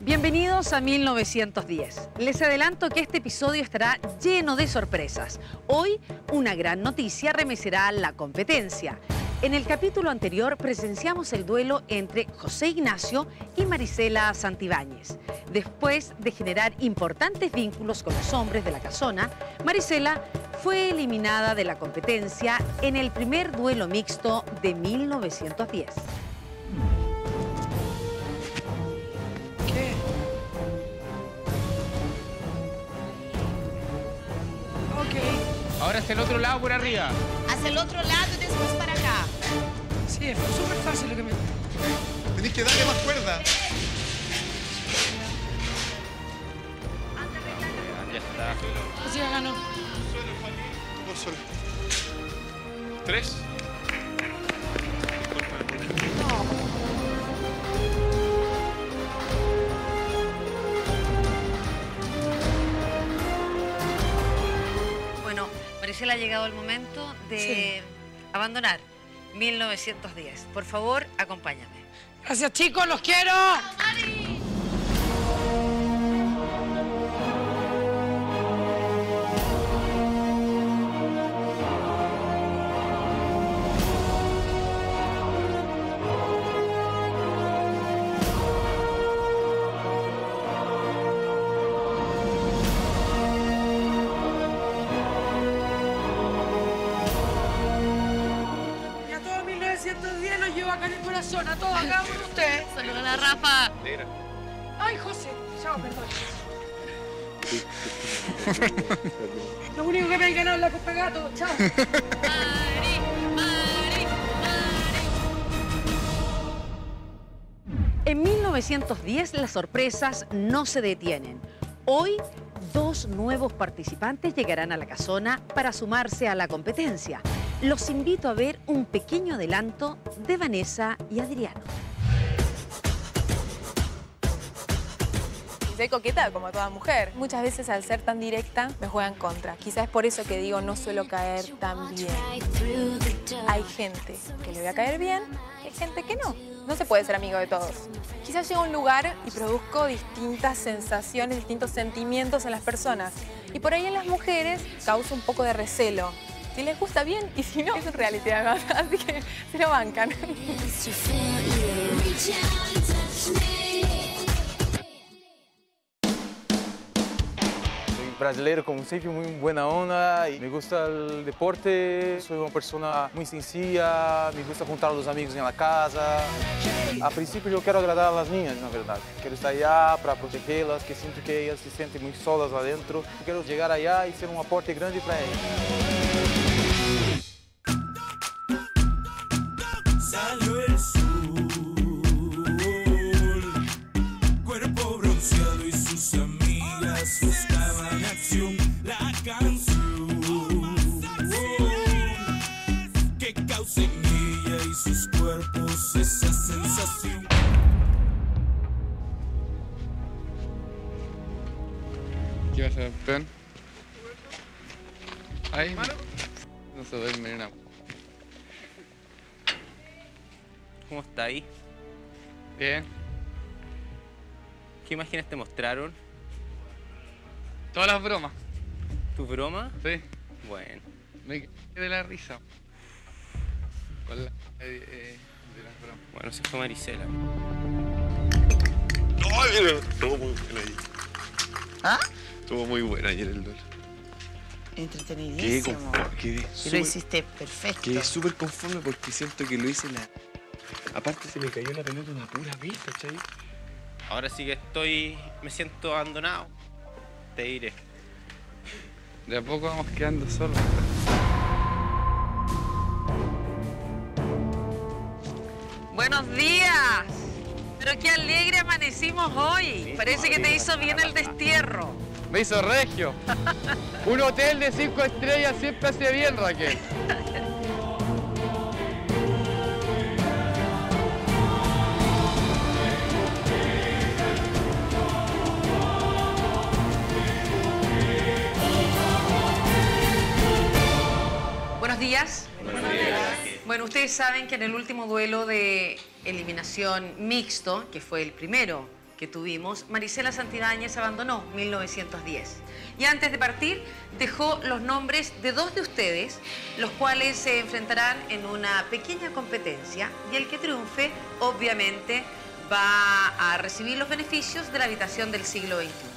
Bienvenidos a 1910. Les adelanto que este episodio estará lleno de sorpresas. Hoy, una gran noticia remecerá la competencia. En el capítulo anterior presenciamos el duelo entre José Ignacio y Marisela Santibáñez. Después de generar importantes vínculos con los hombres de la casona, Marisela fue eliminada de la competencia en el primer duelo mixto de 1910. Ahora hacia el otro lado por arriba. Hacia el otro lado y después para acá. Sí, fue súper fácil lo que me... Tenés que darle más cuerda. Ya está. Así ya ganó. Por solo. Tres. Bueno, Marisela ha llegado el momento de abandonar 1910. Por favor, acompáñame. Gracias, chicos, los quiero. Sorpresas no se detienen. Hoy, dos nuevos participantes llegarán a la casona para sumarse a la competencia. Los invito a ver un pequeño adelanto de Vanessa y Adriano. Soy coqueta como toda mujer. Muchas veces al ser tan directa me juegan contra. Quizás es por eso que digo no suelo caer tan bien. Hay gente que le voy a caer bien gente que no. No se puede ser amigo de todos. Quizás llego a un lugar y produzco distintas sensaciones, distintos sentimientos en las personas. Y por ahí en las mujeres causo un poco de recelo. Si les gusta bien y si no, es un reality además. Así que se lo bancan. Brasileiro, como siempre, muy buena onda y me gusta el deporte. Soy una persona muy sencilla, me gusta juntar a los amigos en la casa. A principio yo quiero agradar a las niñas, na verdade. Quiero estar allá para protegerlas, que siento que ellas se sienten muy solas lá dentro. Quiero llegar allá y ser un aporte grande para ellas. Todas las bromas. ¿Tu broma? Sí. Bueno. Me cagué de la risa. ¿Cuál la eh, eh, de las bromas? Bueno, se fue Marisela. No, pero estuvo muy buena ayer. ¿Ah? Estuvo muy buena ayer el duelo. Quedé Entretenidísimo. conforme. Quedé Y lo hiciste perfecto. Quedé súper conforme porque siento que lo hice la. Aparte se me cayó la pelota una pura vez, ¿cachai? Ahora sí que estoy. me siento abandonado. Te diré. De a poco vamos quedando solos. Buenos días. Pero qué alegre amanecimos hoy. Parece que te hizo bien el destierro. Me hizo regio. Un hotel de cinco estrellas siempre hace bien, Raquel. Buenos días. Bueno, ustedes saben que en el último duelo de eliminación mixto, que fue el primero que tuvimos, Marisela Santibáñez abandonó 1910. Y antes de partir, dejó los nombres de dos de ustedes, los cuales se enfrentarán en una pequeña competencia y el que triunfe, obviamente, va a recibir los beneficios de la habitación del siglo XXI.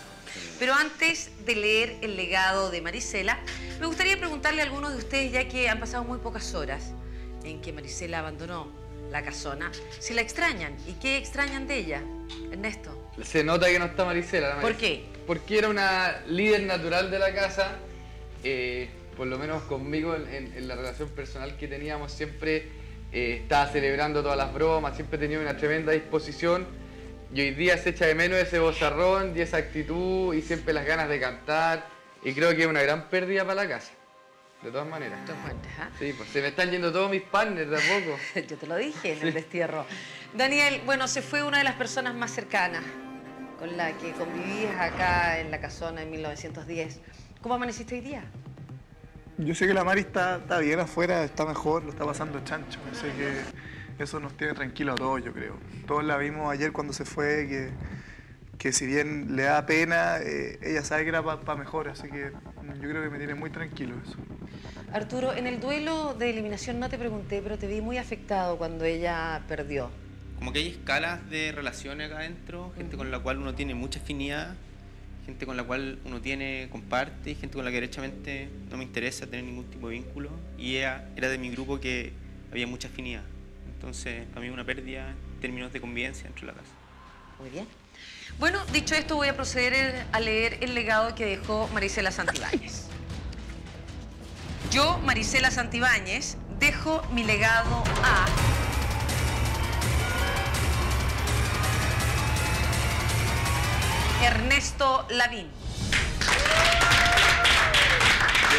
Pero antes de leer el legado de Marisela, me gustaría preguntarle a algunos de ustedes, ya que han pasado muy pocas horas en que Marisela abandonó la casona, si la extrañan y qué extrañan de ella. Ernesto. Se nota que no está Marisela. la ¿Por qué? Porque era una líder natural de la casa. eh, por lo menos conmigo, en la relación personal que teníamos, siempre eh, estaba celebrando todas las bromas, siempre tenía una tremenda disposición. Y hoy día se echa de menos ese bozarrón y esa actitud y siempre las ganas de cantar. Y creo que es una gran pérdida para la casa. De todas maneras. ¿Tú encuentras, ah? Sí, pues se me están yendo todos mis partners de a poco. Yo te lo dije en el destierro. Daniel, bueno, se fue una de las personas más cercanas con la que convivías acá en la casona en 1910. ¿Cómo amaneciste hoy día? Yo sé que la Mari está, está bien afuera, está mejor, lo está pasando chancho. Así que eso nos tiene tranquilo a todos, yo creo. Todos la vimos ayer cuando se fue, que, que si bien le da pena, eh, ella sabe que era para mejor, así que yo creo que me tiene muy tranquilo eso. Arturo, en el duelo de eliminación no te pregunté, pero te vi muy afectado cuando ella perdió. Como que hay escalas de relaciones acá adentro, gente con la cual uno tiene mucha afinidad, gente con la cual uno tiene, comparte, y gente con la que derechamente no me interesa tener ningún tipo de vínculo. Y ella era de mi grupo que había mucha afinidad. Entonces, para mí es una pérdida en términos de convivencia dentro de la casa. Muy bien. Bueno, dicho esto, voy a proceder a leer el legado que dejó Marisela Santibáñez. Yo, Marisela Santibáñez, dejo mi legado a... Ernesto Lavín.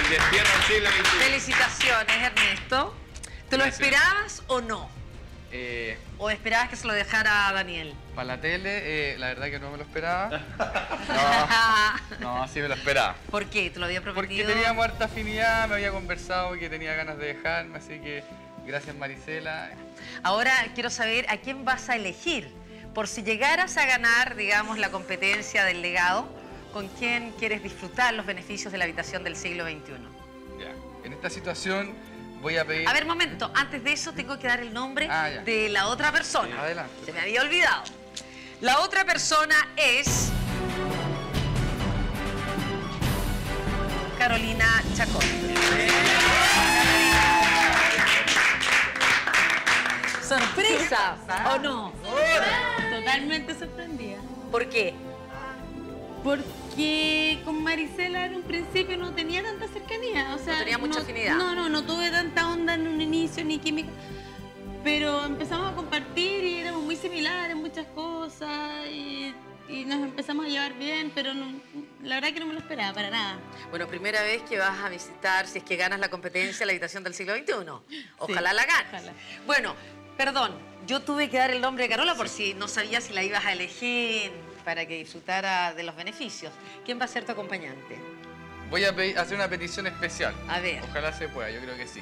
Del. Felicitaciones, Ernesto. ¿Te lo Gracias. esperabas o no? Eh, ¿O esperabas que se lo dejara a Daniel? para la tele, eh, la verdad que no me lo esperaba. No, no, sí me lo esperaba. ¿Por qué? ¿Te lo había Porque prometido? teníamos harta afinidad, me había conversado que tenía ganas de dejarme, así que gracias Marisela. Ahora quiero saber a quién vas a elegir. Por si llegaras a ganar, digamos, la competencia del legado, ¿con quién quieres disfrutar los beneficios de la habitación del siglo XXI? Ya. En esta situación voy a pedir... A ver, momento, antes de eso tengo que dar el nombre Ah, de la otra persona. Adelante. Se me había olvidado. La otra persona es... Carolina Chacón. ¿Sorpresa o no? Totalmente sorprendida. ¿Por qué? Porque con Marisela en un principio no tenía tanta cercanía. O sea, tenía mucha afinidad. No, no, no tuve tanta onda en un inicio ni química. Pero empezamos a compartir y éramos muy similares en muchas cosas y, y nos empezamos a llevar bien, pero no- la verdad que no me lo esperaba para nada. Bueno, primera vez que vas a visitar, si es que ganas la competencia, la habitación del siglo XXI. Ojalá la ganes. ojalá. Bueno, perdón, yo tuve que dar el nombre de Carola por si no sabía si la ibas a elegir para que disfrutara de los beneficios. ¿Quién va a ser tu acompañante? Voy a hacer una petición especial. A ver. Ojalá se pueda, yo creo que sí.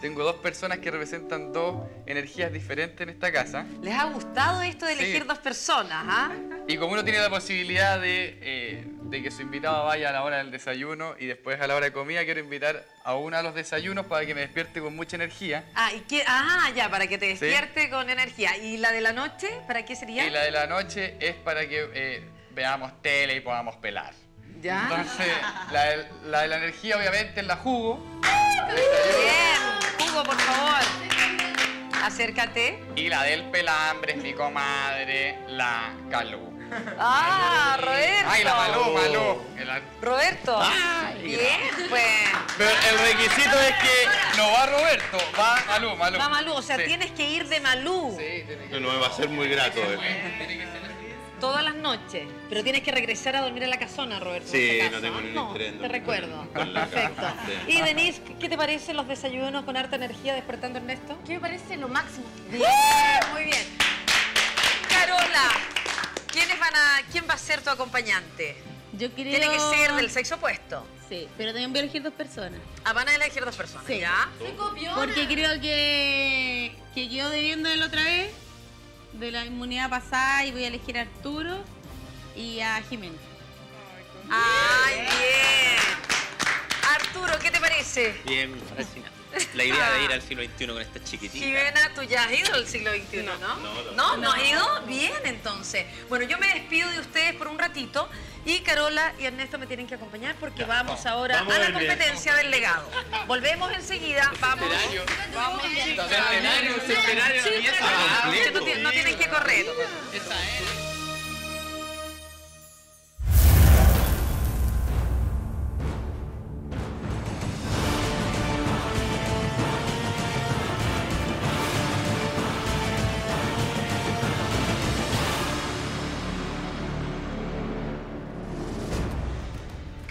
Tengo dos personas que representan dos energías diferentes en esta casa. ¿Les ha gustado esto de Sí. elegir dos personas? ah? Y como uno tiene la posibilidad de, eh, de que su invitado vaya a la hora del desayuno y después a la hora de comida, quiero invitar a uno a los desayunos para que me despierte con mucha energía. Ah, y qué- ah, ya, para que te Sí. despierte con energía. ¿Y la de la noche? ¿Para qué sería? Y la de la noche es para que eh, veamos tele y podamos pelar. ¿Ya? Entonces, la de, la de la energía obviamente es la jugo. Bien, Hugo, por favor. Acércate. Y la del pelambre es mi comadre, la Calú. Ah, Roberto. Ay, la Malú, Malú. El- Roberto. Ay, Bien, pues. Pero el requisito es que no va Roberto, va Malú, Malú. Va Malú, o sea, Sí. tienes que ir de Malú Sí, tiene No me va a ser muy grato. eh. Todas las noches. Pero tienes que regresar a dormir a la casona, Roberto. Sí, no tengo ningún No, interés en te recuerdo. Perfecto. Y Denise, ¿qué te parecen los desayunos con harta energía despertando Ernesto? ¿Qué me parece lo máximo? Bien, muy bien. Carola, ¿quiénes van a, ¿quién va a ser tu acompañante? Yo creo... Tiene que ser del sexo opuesto. Sí, pero también voy a elegir dos personas. Ah, van a elegir dos personas, Sí. ¿ya? Porque creo que, que quedó debiendo de la otra vez de la inmunidad pasada y voy a elegir a Arturo y a Jimena. ¡Ay, bien! Arturo, ¿qué te parece? Bien, fascinante. La idea de ir al siglo XXI con esta chiquitita. Jimena, tú ya has ido al siglo XXI, ¿no? no, ¿No? no. ¿No has ido? Bien, entonces. Bueno, yo me despido de ustedes por un ratito y Carola y Ernesto me tienen que acompañar porque vamos vamos. ahora Vamos a la competencia del legado. Volvemos enseguida. Vamos. Centenario. Vamos. Centenario, centenario, Sí, ah, no tienen que correr. Esa es.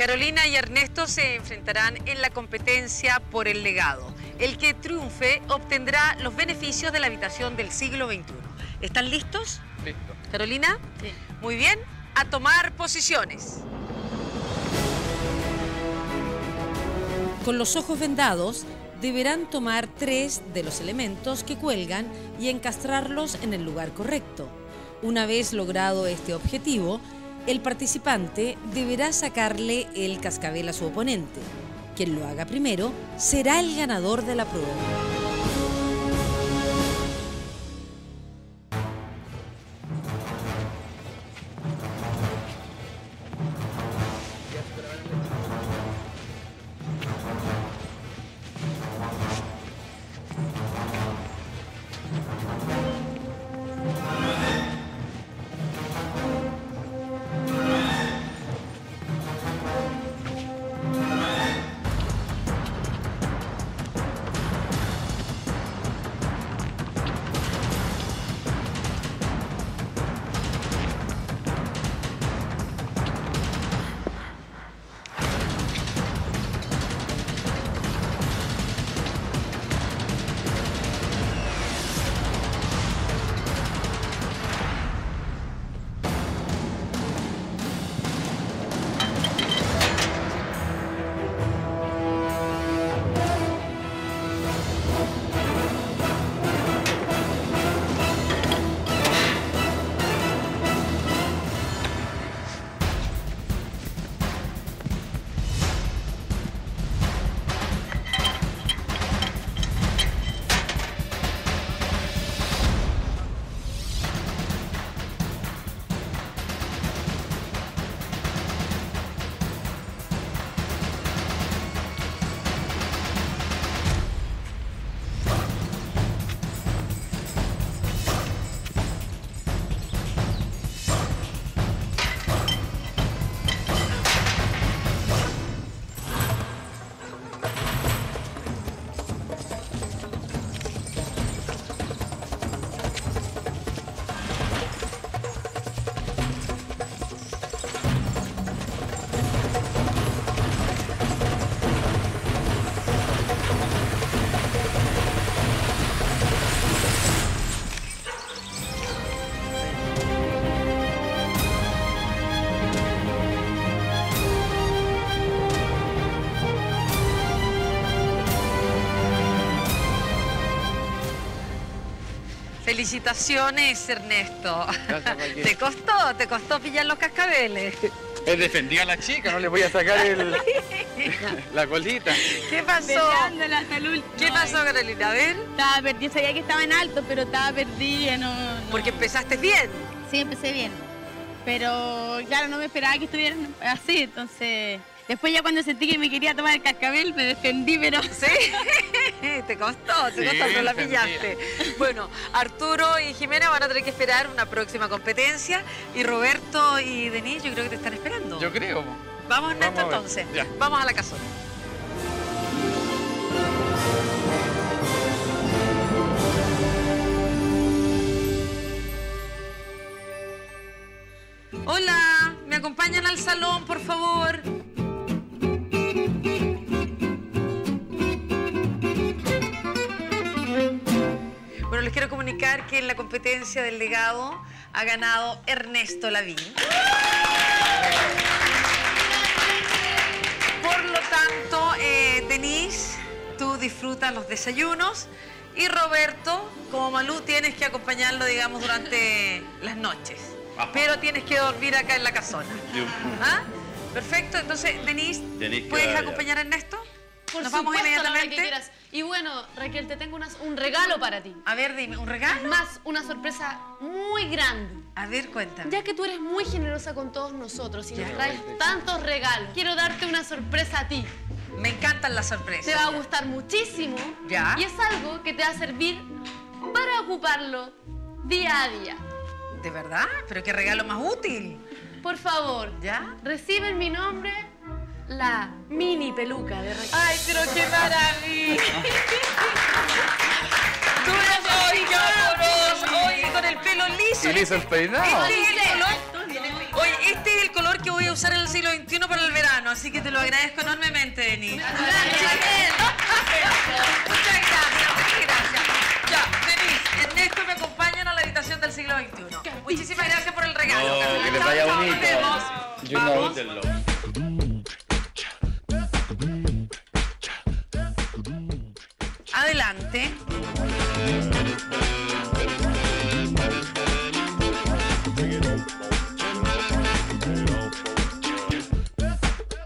Carolina y Ernesto se enfrentarán en la competencia por el legado. El que triunfe obtendrá los beneficios de la habitación del siglo XXI. ¿Están listos? Listo. Carolina. Sí. Muy bien. A tomar posiciones. Con los ojos vendados, deberán tomar tres de los elementos que cuelgan y encastrarlos en el lugar correcto. Una vez logrado este objetivo, el participante deberá sacarle el cascabel a su oponente. Quien lo haga primero será el ganador de la prueba. Felicitaciones, Ernesto. Raquel. ¿Te costó? ¿Te costó pillar los cascabeles? He defendido a la chica, no le voy a sacar el, la colita. ¿Qué pasó? Hasta el último. ¿Qué pasó, Carolina? A ver. Estaba perdida, sabía que estaba en alto, pero estaba perdida, no, no. Porque empezaste bien. Sí, empecé bien. Pero claro, no me esperaba que estuvieran así, entonces. Después ya cuando sentí que me quería tomar el cascabel, me defendí, pero... ¿Sí? te costó, te Sí, costó, pero la pillaste. Bueno, Arturo y Jimena van a tener que esperar una próxima competencia. Y Roberto y Denise, yo creo que te están esperando. Yo creo. Vamos, Vamos entonces. Ya. Vamos a la casona. Hola, ¿me acompañan al salón, por favor? Quiero comunicar que en la competencia del legado ha ganado Ernesto Lavín. Por lo tanto, eh, Denise, tú disfrutas los desayunos Y Roberto, como Malú, tienes que acompañarlo, digamos, durante las noches. Pero tienes que dormir acá en la casona. ¿Ah? Perfecto, entonces, Denise, Denise, ¿puedes acompañar a Ernesto? Por Nos vamos supuesto, la hora que inmediatamente. Y bueno, Raquel, te tengo unas- un regalo para ti. A ver, dime, ¿un regalo? Más, una sorpresa muy grande. A ver, cuéntame. Ya que tú eres muy generosa con todos nosotros y Ya. nos traes tantos regalos, quiero darte una sorpresa a ti. Me encantan las sorpresas. Te va a gustar muchísimo. Ya. Y es algo que te va a servir para ocuparlo día a día. ¿De verdad? ¿Pero qué regalo más útil? Por favor, ¿Ya? recibe en mi nombre la mini peluca de Raquel. ¡Ay, pero qué maravilla! Tú eres hoy, amoroso. Oye, con el pelo liso. Y liso el peinado. Este es el color. Oye, este es el color que voy a usar en el siglo XXI para el verano, así que te lo agradezco enormemente, Denis. Muchas gracias, muchas gracias. Ya, Denis, Ernesto me acompañan a la habitación del siglo XXI. Muchísimas gracias por el regalo. No, que les vaya bonito. Nos vemos. Adelante.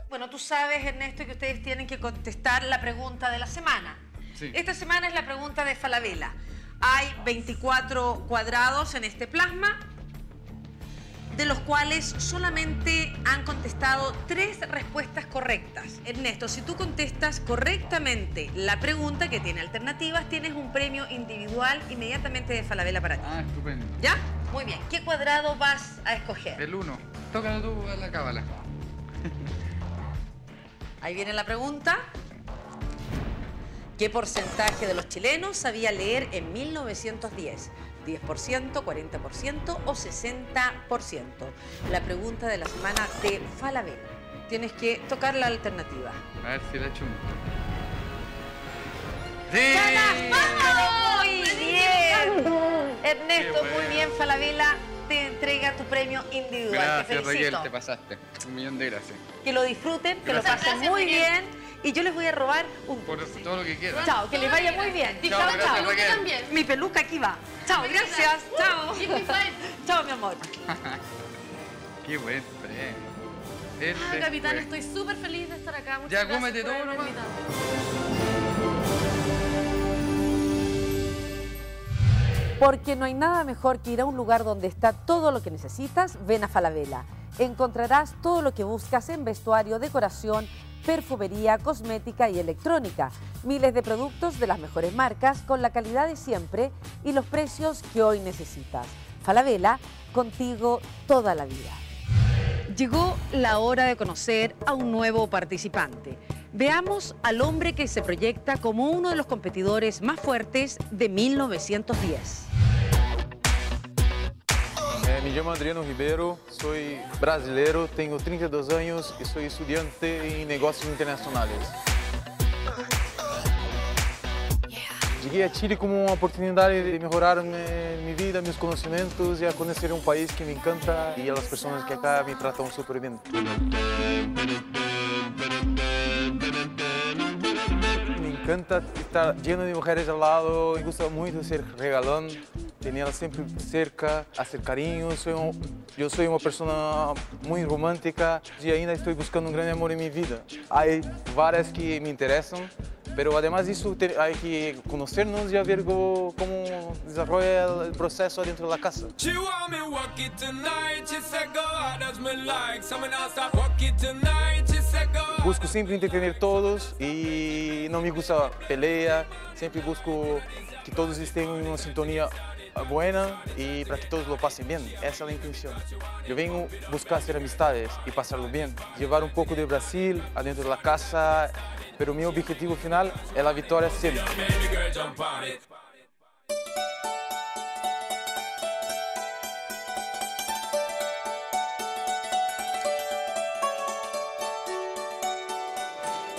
Bueno, tú sabes, Ernesto, que ustedes tienen que contestar la pregunta de la semana. Sí. Esta semana es la pregunta de Falabella. Hay 24 cuadrados en este plasma, de los cuales solamente han contestado tres respuestas correctas. Ernesto, si tú contestas correctamente la pregunta que tiene alternativas, tienes un premio individual inmediatamente de Falabella para ti. Ah, estupendo. ¿Ya? Muy bien. ¿Qué cuadrado vas a escoger? El 1. Tócalo tú a la cábala. Ahí viene la pregunta. ¿Qué porcentaje de los chilenos sabía leer en 1910? ¿10%, 40% o 60%? La pregunta de la semana de Falabella. Tienes que tocar la alternativa. A ver si la chunto. ¡Muy bien! Ernesto, muy bien, Falabella. Te entrega tu premio individual. te Gracias, felicito. Raquel, te pasaste. Un millón de gracias. Que lo disfruten, que lo Gracias. pasen muy bien. Y yo les voy a robar un Por todo lo que quieras. Chao, que les vaya muy bien. Chao, gracias, Raquel. también. Mi peluca aquí va. Chao, gracias. Chao. Me five. Chao, mi amor. Qué buen premio. Ah, Este capitán, fue. estoy súper feliz de estar acá. Muchas Ya, gracias cómete por todo nomás. Porque no hay nada mejor que ir a un lugar donde está todo lo que necesitas, ven a Falabella. Encontrarás todo lo que buscas en vestuario, decoración, perfumería, cosmética y electrónica. Miles de productos de las mejores marcas con la calidad de siempre y los precios que hoy necesitas. Falabella, contigo toda la vida. Llegó la hora de conocer a un nuevo participante. Veamos al hombre que se proyecta como uno de los competidores más fuertes de 1910. Eh, me llamo Adriano Ribeiro, soy brasileiro, tengo 32 años y soy estudiante en negocios internacionales. Llegué a Chile como una oportunidad de mejorar mi, mi vida, mis conocimientos y a conocer un país que me encanta y a las personas que acá me tratan súper bien. Me encanta estar lleno de mujeres al lado, me gusta mucho ser regalón, tenerlas siempre cerca, hacer cariño. Soy un- yo soy una persona muy romántica y ainda estoy buscando un gran amor en mi vida. Hay varias que me interesan, pero además de eso te- hay que conocernos y a ver cómo, cómo desarrolla el proceso dentro de la casa. She want me walk it tonight. She said go hard as me like. So me now stop walk it tonight. She said go hard. Busco sempre entretener todos e não me gusta pelea, sempre busco que todos estejam em uma sintonia buena e para que todos lo pasen bien. Esa es la intención. Yo vengo a buscar hacer amistades y pasarlo bien, llevar un poco de Brasil adentro de la casa, pero mi objetivo final es la victoria siempre.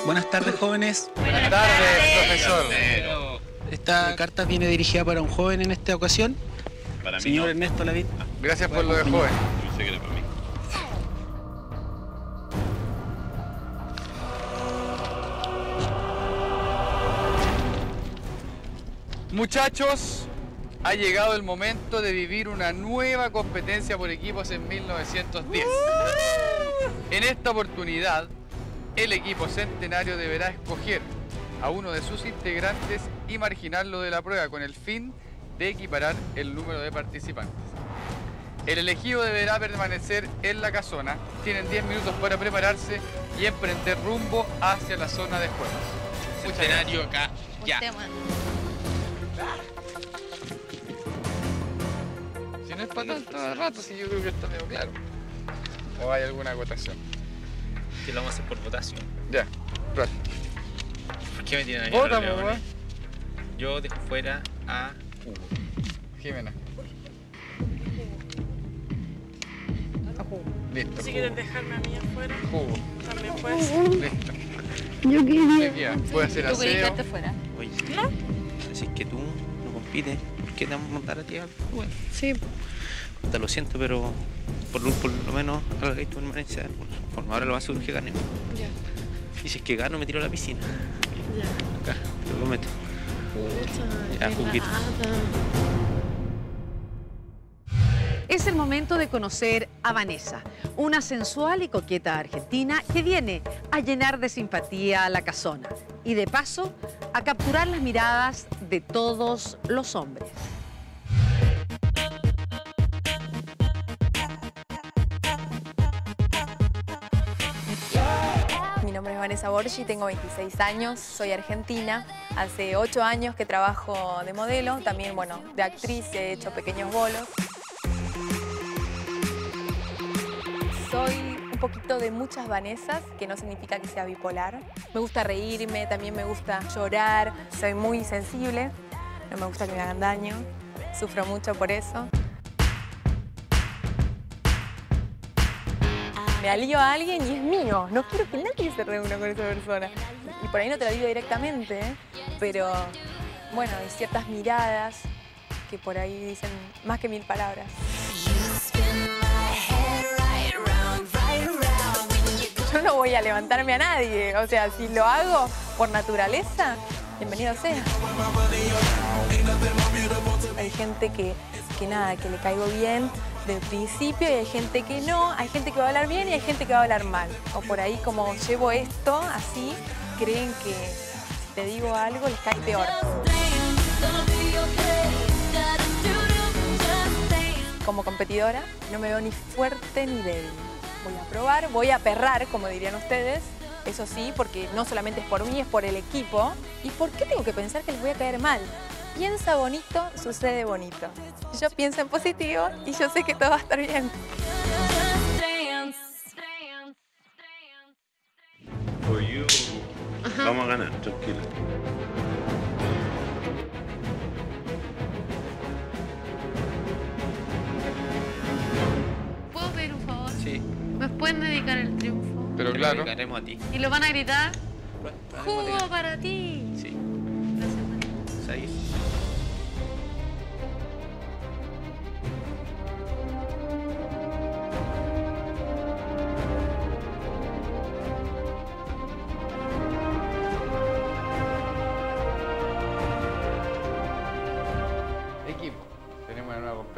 Buenas tardes, jóvenes. Buenas tardes, profesor. Esta carta viene dirigida para un joven en esta ocasión. Para mí Señor no. Ernesto Lavid. Gracias por lo de joven. Yo sé que era para mí. Muchachos, ha llegado el momento de vivir una nueva competencia por equipos en 1910. En esta oportunidad, el equipo centenario deberá escoger a uno de sus integrantes y marginarlo de la prueba con el fin de equiparar el número de participantes. El elegido deberá permanecer en la casona. Tienen 10 minutos para prepararse y emprender rumbo hacia la zona de juegos. Gracias. acá, ya. Si no es para tanto de rato, si yo creo que está medio claro. ¿O hay alguna acotación? Que lo vamos a hacer por votación. Ya, Brad. ¿Por qué me tienen ahí? Vota, a leones? Yo dejo fuera a Hugo. Jimena. Listo. Si quieren dejarme a mí afuera, Jugo. también puedes. Listo. Yo queda. Voy a hacer ¿Tú querías aseo. quedarte fuera? Oye, si es que tú no compites, ¿por qué te vamos a mandar a ti al Bueno, Sí. te lo siento, pero por, lo- por lo menos hagáis tu permanencia de alguna forma. Ahora lo más seguro es que ganemos. Ya. Y si es que gano, me tiro a la piscina. Ya. Acá, te lo prometo. Pucha, Ya, Juguito. Es el momento de conocer a Vanessa, una sensual y coqueta argentina que viene a llenar de simpatía a la casona y de paso a capturar las miradas de todos los hombres. Vanessa Borgi, tengo 26 años, soy argentina. Hace 8 años que trabajo de modelo, también, bueno, de actriz, he hecho pequeños bolos. Soy un poquito de muchas Vanessas, que no significa que sea bipolar. Me gusta reírme, también me gusta llorar, soy muy sensible, no me gusta que me hagan daño, sufro mucho por eso. Me alío a alguien y es mío. No quiero que nadie se reúna con esa persona. Y por ahí no te lo digo directamente, ¿eh? pero bueno, hay ciertas miradas que por ahí dicen más que mil palabras. Yo no voy a levantarme a nadie, o sea, si lo hago por naturaleza, bienvenido sea. Hay gente que, que nada, que le caigo bien del principio y hay gente que no, hay gente que va a hablar bien y hay gente que va a hablar mal. O por ahí como llevo esto así, creen que si te digo algo les cae peor. Como competidora no me veo ni fuerte ni débil. Voy a probar, voy a perrar, como dirían ustedes. Eso sí, porque no solamente es por mí, es por el equipo. ¿Y por qué tengo que pensar que les voy a caer mal? Piensa bonito, sucede bonito. Yo pienso en positivo y yo sé que todo va a estar bien. Vamos a ganar, tranquila. ¿Puedo pedir un favor? Sí. ¿Me pueden dedicar el triunfo? Pero Te claro. Lo dedicaremos a ti. ¿Y lo van a gritar? ¡Jugo para ti! Sí. Gracias, María.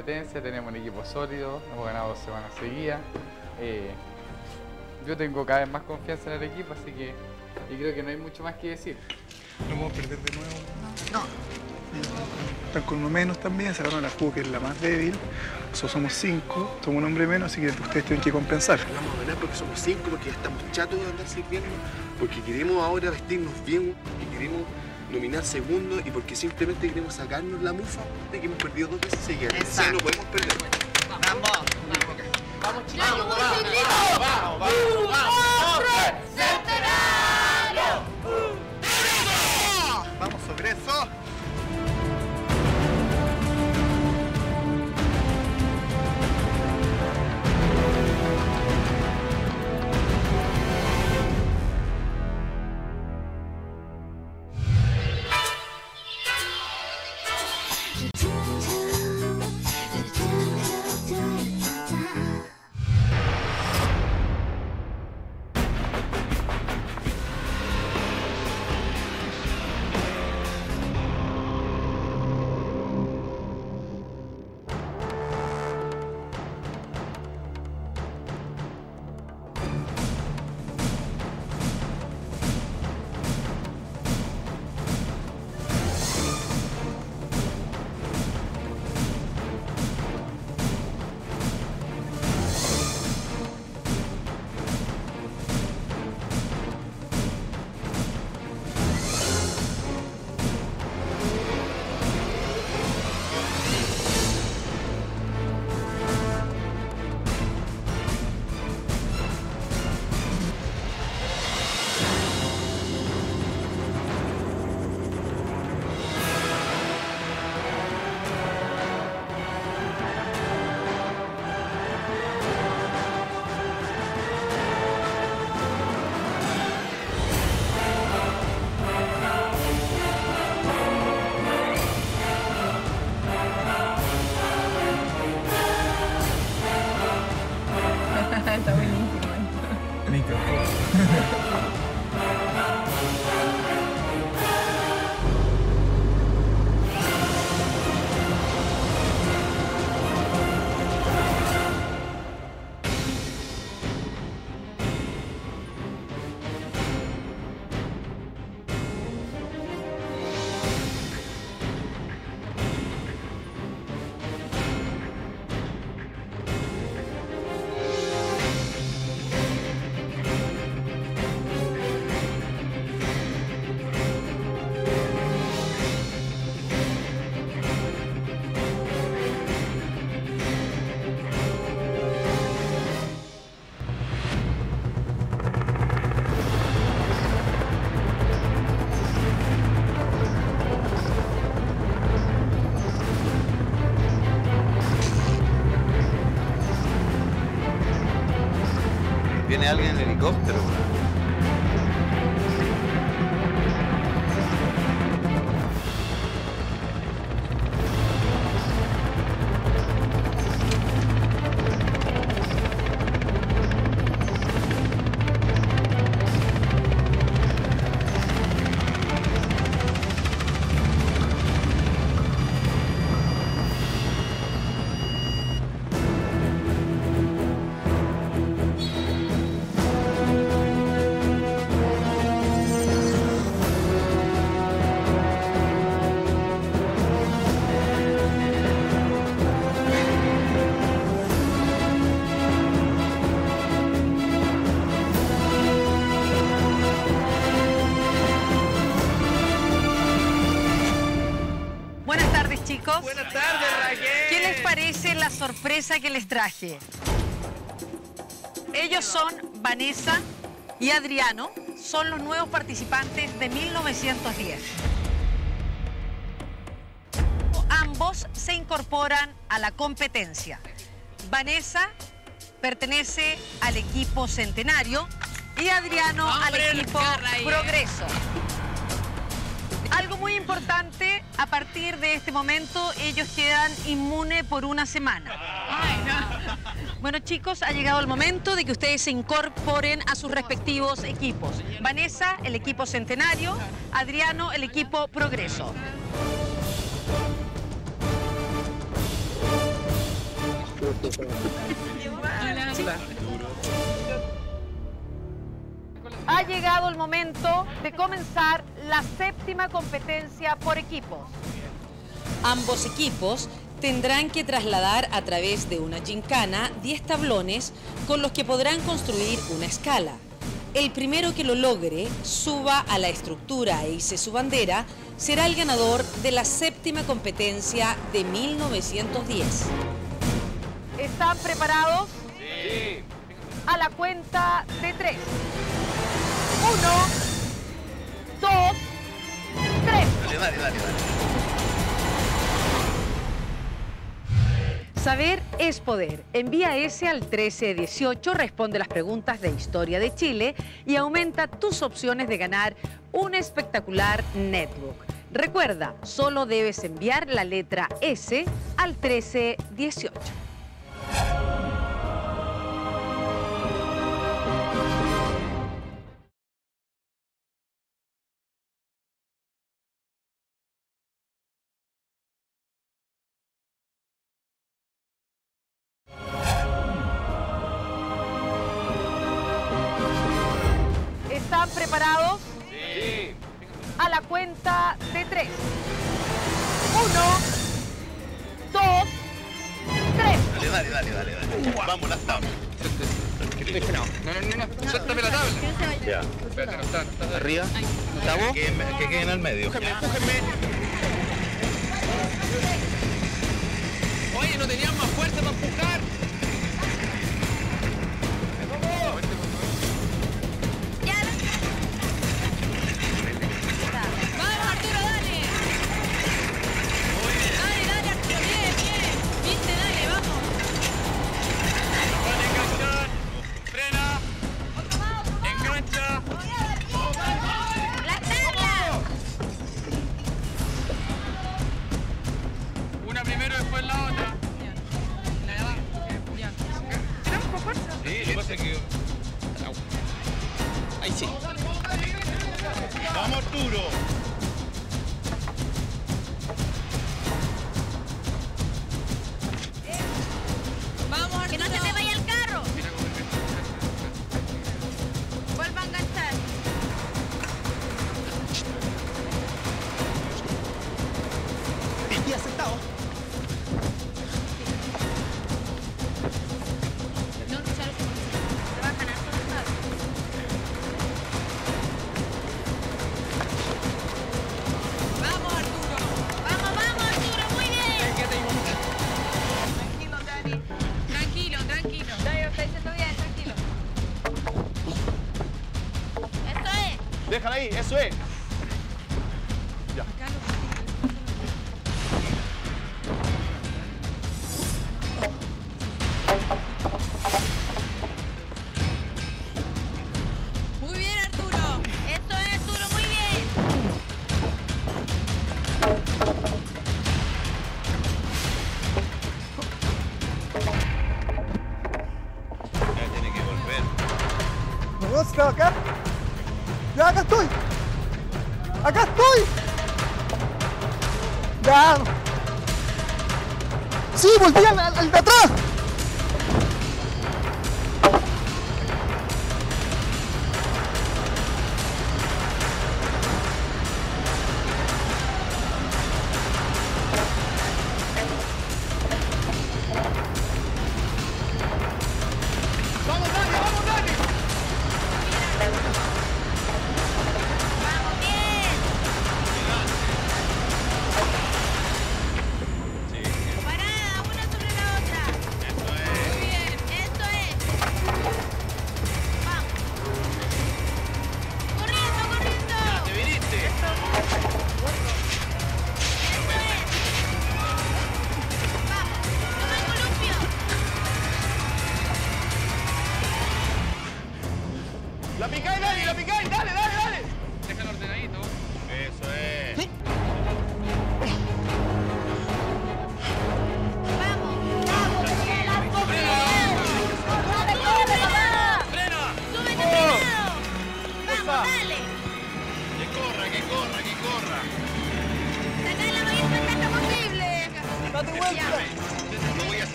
Competencia, tenemos un equipo sólido, hemos ganado dos semanas seguidas. Eh, yo tengo cada vez más confianza en el equipo, así que y creo que no hay mucho más que decir. ¿No vamos a perder de nuevo? No. Están con uno menos también, sacaron a la jugo que es la más débil. Nosotros somos cinco, somos un hombre menos, así que ustedes tienen que compensar. Vamos a ganar porque somos cinco, porque estamos chatos de andar sirviendo, porque queremos ahora vestirnos bien, porque queremos nominar segundo y porque simplemente queremos sacarnos la mufa de que hemos perdido dos veces seguidas. Entonces no podemos perder. Vamos. Vamos, chicos, vamos, vamos, vamos, vamos. Vamos sobre eso. Alguien Buenas tardes, Raquel. ¿Qué les parece la sorpresa que les traje? Ellos son Vanessa y Adriano, son los nuevos participantes de 1910. Ambos se incorporan a la competencia. Vanessa pertenece al equipo Centenario y Adriano al equipo eh. Progreso. Algo muy importante, a partir de este momento ellos quedan inmunes por una semana. Bueno chicos, ha llegado el momento de que ustedes se incorporen a sus respectivos equipos. Vanessa, el equipo Centenario, Adriano, el equipo Progreso. Ha llegado el momento de comenzar la séptima competencia por equipos. Ambos equipos tendrán que trasladar a través de una gincana 10 tablones con los que podrán construir una escala. El primero que lo logre, suba a la estructura e hice su bandera, será el ganador de la séptima competencia de 1910. ¿Están preparados? Sí. A la cuenta de tres. Uno, dos, tres. Dale, dale, dale, dale. Saber es poder. Envía ese al 1318, responde las preguntas de historia de Chile y aumenta tus opciones de ganar un espectacular netbook. Recuerda, solo debes enviar la letra S al 1318. Dale, dale, dale, dale. Vamos, la estamos. No, no, no, suéltame la tabla. Ya. Espérate, no está, no está. Arriba. ¿Estamos? Que, que queden al medio. Oye, no tenían más fuerza para empujar.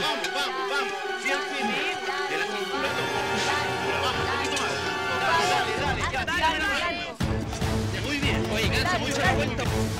vamos, vamos, vamos. Siempre. ya está.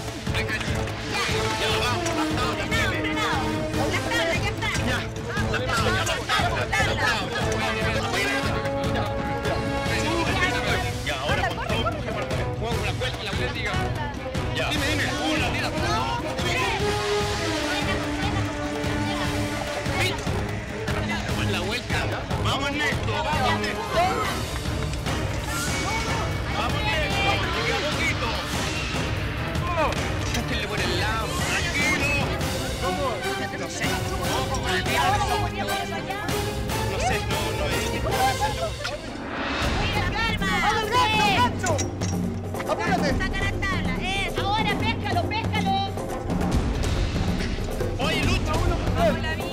no sé. No no, no es. ¡Calma! ¡Apúrate! ¡Saca la tabla! ¡Ahora, péscalo, péscalo! ¡Oye, lucha uno! ¡Vamos la vida!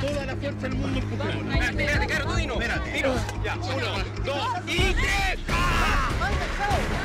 toda la fuerza del mundo empujando. Espérate, espérate, Caro, tú dinos. Espérate. Dinos. Ya, uno, dos y tres. ¡Ah!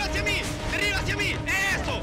¡Arriba hacia mí! ¡Arriba hacia mí! ¡Eso!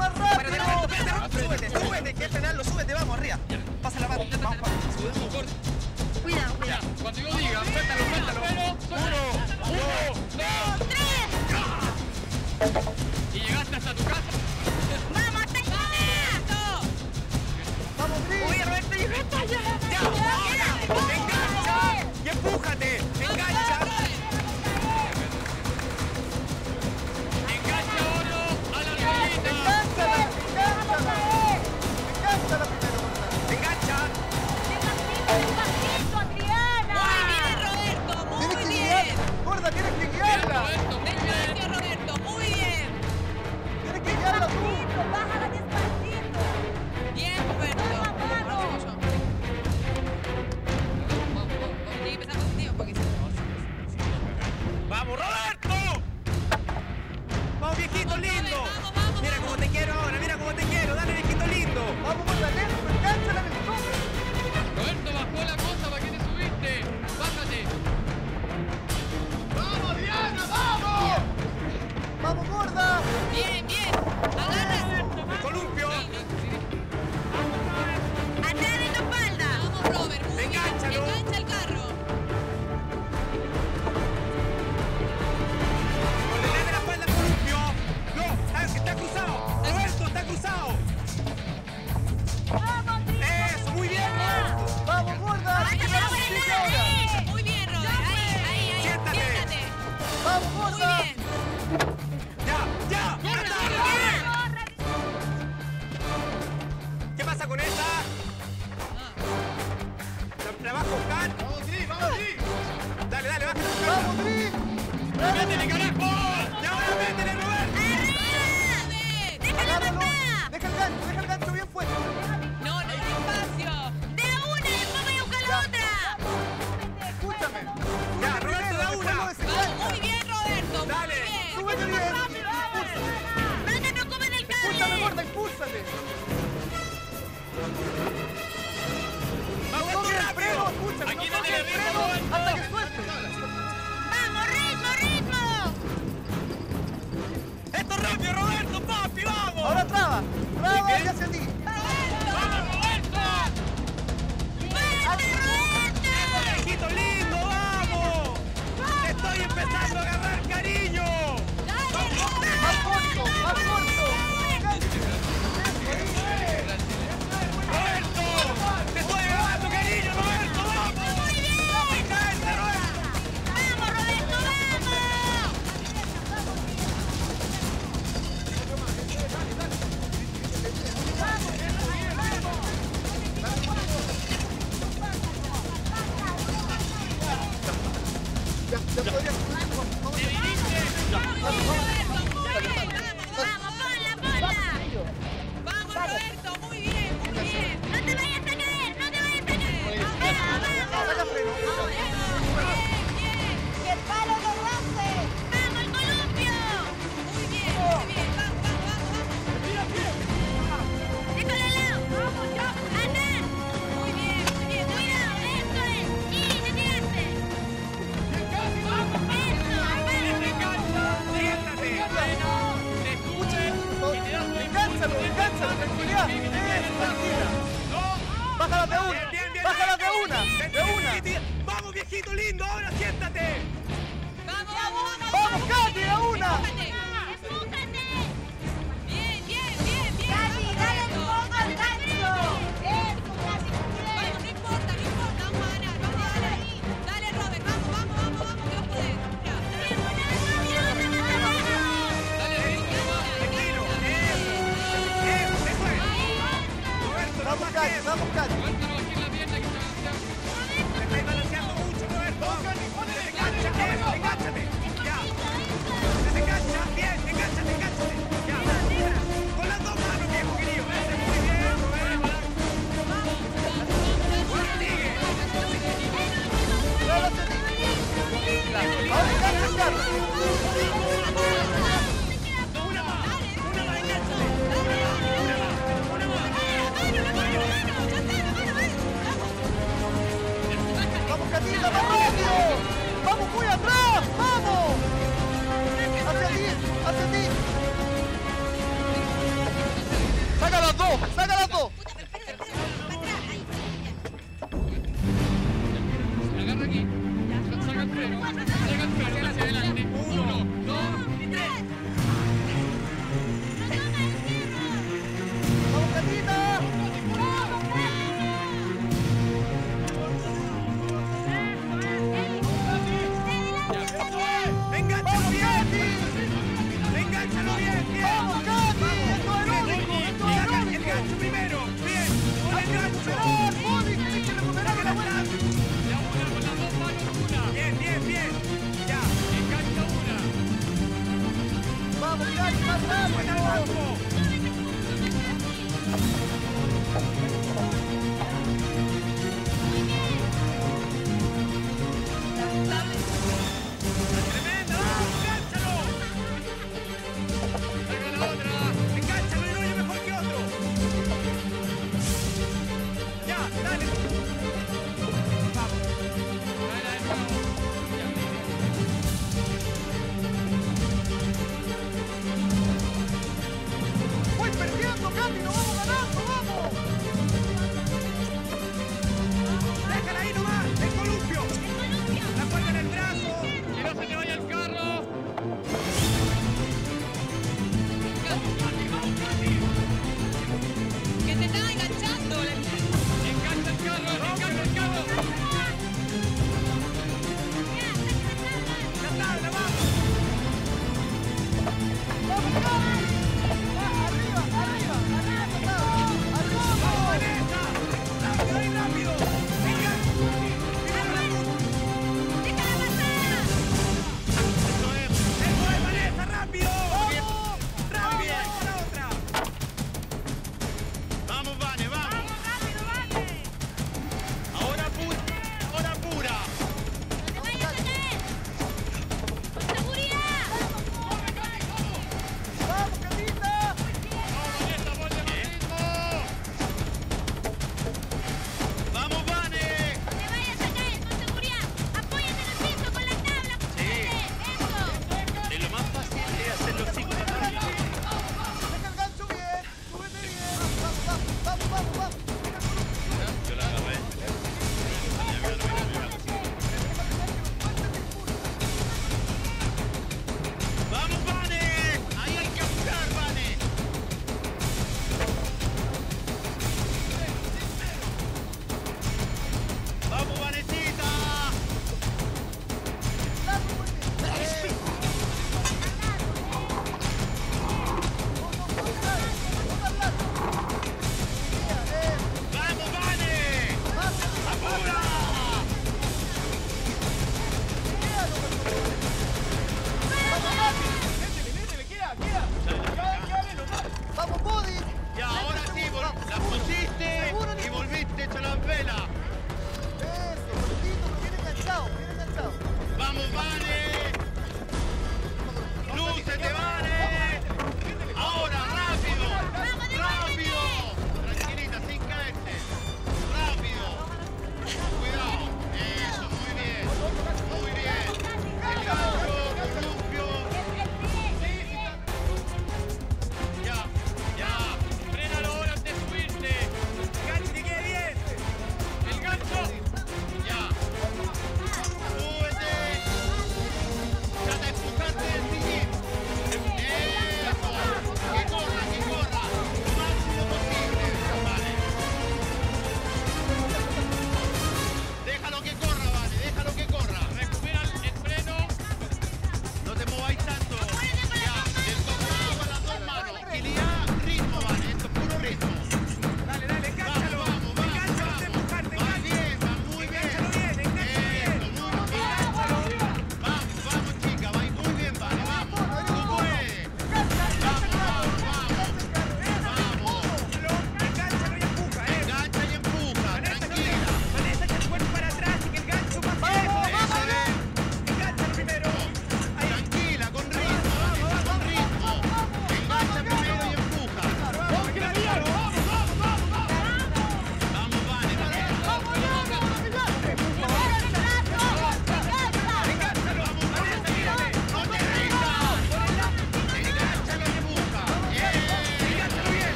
más rápido! Ah, ¡Súbete, súbete! ¡Qué penal! ¡Súbete! ¡Vamos, arriba! ¡Pasa la mano! Cuidado, cuidado. Cuando yo diga, suéltalo, suéltalo. ¡Uno, uno, dos, tres! Y llegaste hasta tu casa. ¡Vamos, está ¡Vamos, Gris! ¡Oye, Roberto, llegaste allá! ¡Ya, ya! ¡Engancha! ¡Y empújate!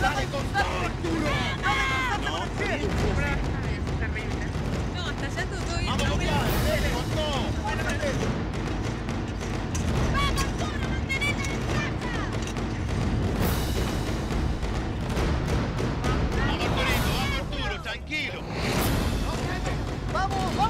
¡Dale con todo, Arturo! ¡Dale con todo, con el pie! No, hasta allá todo bien. Vamos. Vamos, Arturito, vamos, Arturo, tranquilo. ¡Vamos, vamos,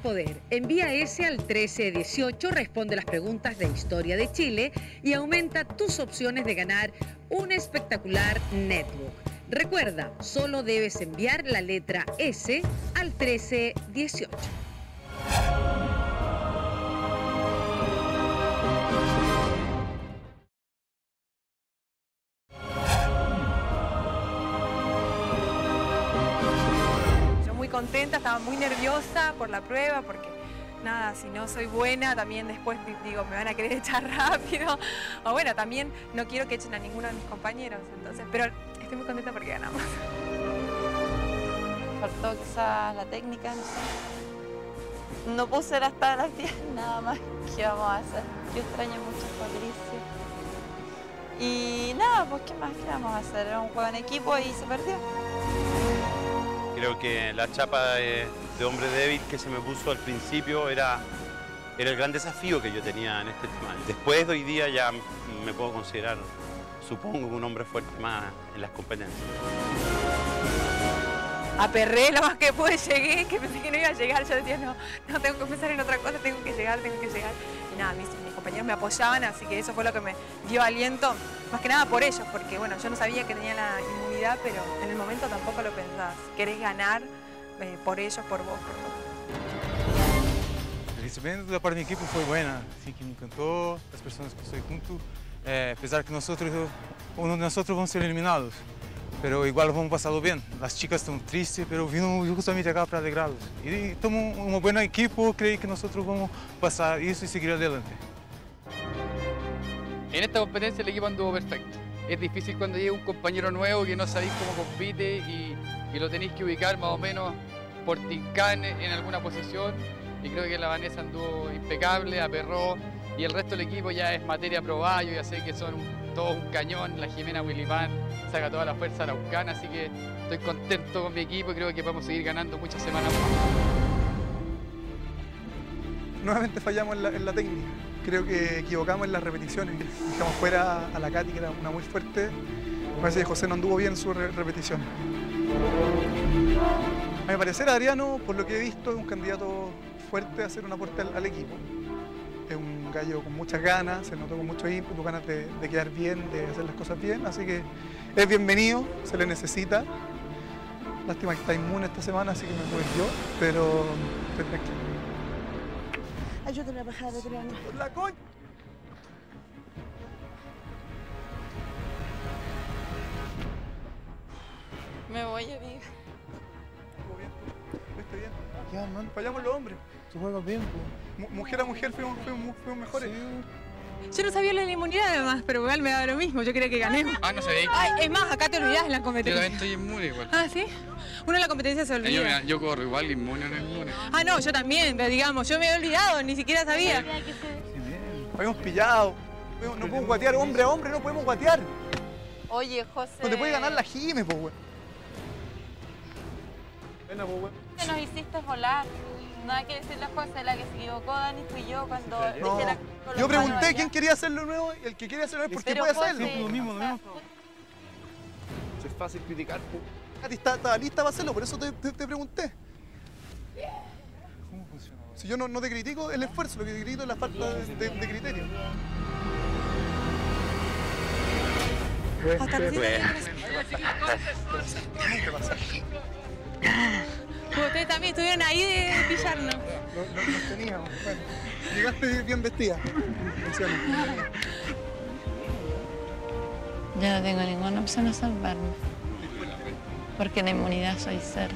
poder. Envía ese al 1318, responde las preguntas de historia de Chile y aumenta tus opciones de ganar un espectacular netbook. Recuerda, solo debes enviar la letra S al 1318. Por la prueba porque nada, si no soy buena también después di- digo me van a querer echar rápido. O bueno, también no quiero que echen a ninguno de mis compañeros, entonces, pero estoy muy contenta porque ganamos. Faltó quizás la técnica, no sé. No puse hasta las 10, nada más. ¿Qué vamos a hacer? Yo extraño mucho a Patricio. Y nada, pues ¿qué más? ¿Qué vamos a hacer? Era un juego en equipo y se perdió. Creo que la chapa de, hombre débil que se me puso al principio era, era el gran desafío que yo tenía en este tema. Después de hoy día ya me puedo considerar, supongo, un hombre fuerte más en las competencias. Aperré lo más que pude, llegué, que pensé que no iba a llegar. Yo decía, no, no tengo que pensar en otra cosa, tengo que llegar, tengo que llegar. Nada, mis, compañeros me apoyaban, así que eso fue lo que me dio aliento, más que nada por ellos, porque bueno, yo no sabía que tenía la inmunidad, pero en el momento tampoco lo pensás. Querés ganar eh, por ellos, por vos, por todo. El recibimiento da parte do equipo foi buena, assim que me encantou, as pessoas que estou junto, eh, apesar que de nós outros vamos ser eliminados, pero igual vamos pasarlo bem. As chicas estão tristes, pero vino justamente acá para alegrá-los. E estamos uma boa equipe, creio que nós outros vamos passar isso e seguir adelante. En esta competencia el equipo anduvo perfecto. Es difícil cuando llega un compañero nuevo que no sabéis cómo compite y, y lo tenéis que ubicar más o menos por tincán en alguna posición. Y creo que la Vanessa anduvo impecable, aperró y el resto del equipo ya es materia probada. Yo ya sé que son todos un cañón. La Jimena Willipan saca toda la fuerza araucana, así que estoy contento con mi equipo y creo que podemos seguir ganando muchas semanas más. Nuevamente fallamos en la, técnica. Creo que equivocamos en las repeticiones. Dejamos fuera a la Katy, que era una muy fuerte. Parece que José no anduvo bien en su re- repetición. A mi parecer, Adriano, por lo que he visto, es un candidato fuerte a hacer un aporte al equipo. Es un gallo con muchas ganas, se notó con mucho ímpetu, ganas de, de quedar bien, de hacer las cosas bien. Así que es bienvenido, se le necesita. Lástima que está inmune esta semana, así que me voy yo, pero estoy tranquilo. Ayúdame a bajar. La con... Me voy, amiga. ¿Viste bien? Ya, man. Fallamos los hombres. Tú juegas bien, Mujer a mujer fuimos, fuimos, fuimos mejores. Yo no sabía lo de la inmunidad además, pero igual me da lo mismo, yo quería que ganemos. Ah, no sabía. Ay, es más, acá te olvidás en la Yo competencia. también estoy inmune igual. Ah, ¿sí? Uno en la competencia se Yo, olvida. yo corro igual, inmune o no inmune. Ah, no, yo también, pero digamos, yo me he olvidado, ni siquiera sabía. Habíamos pillado. No podemos guatear hombre a hombre, no podemos guatear. Oye, José. No te puede ganar la Jime, po, weón. Pena, po, weón. Que nos hiciste volar. Nada que decir las cosas, la que se equivocó Dani fui yo cuando No. dejé la Yo pregunté allá. quién quería hacerlo nuevo y el que quiere hacerlo nuevo es porque puede hacerlo. Lo mismo, lo mismo. Es fácil criticar, está- estaba lista para hacerlo, por eso te, te- te pregunté. ¿Cómo funciona? Si yo no, no te critico el esfuerzo, lo que te critico es la falta de, de- de criterio. Hasta Ustedes también estuvieron ahí de pillarnos. No, no, no teníamos. Bueno, llegaste bien vestida. Funciona. Yo no tengo ninguna opción a salvarme. Porque en la inmunidad soy cero.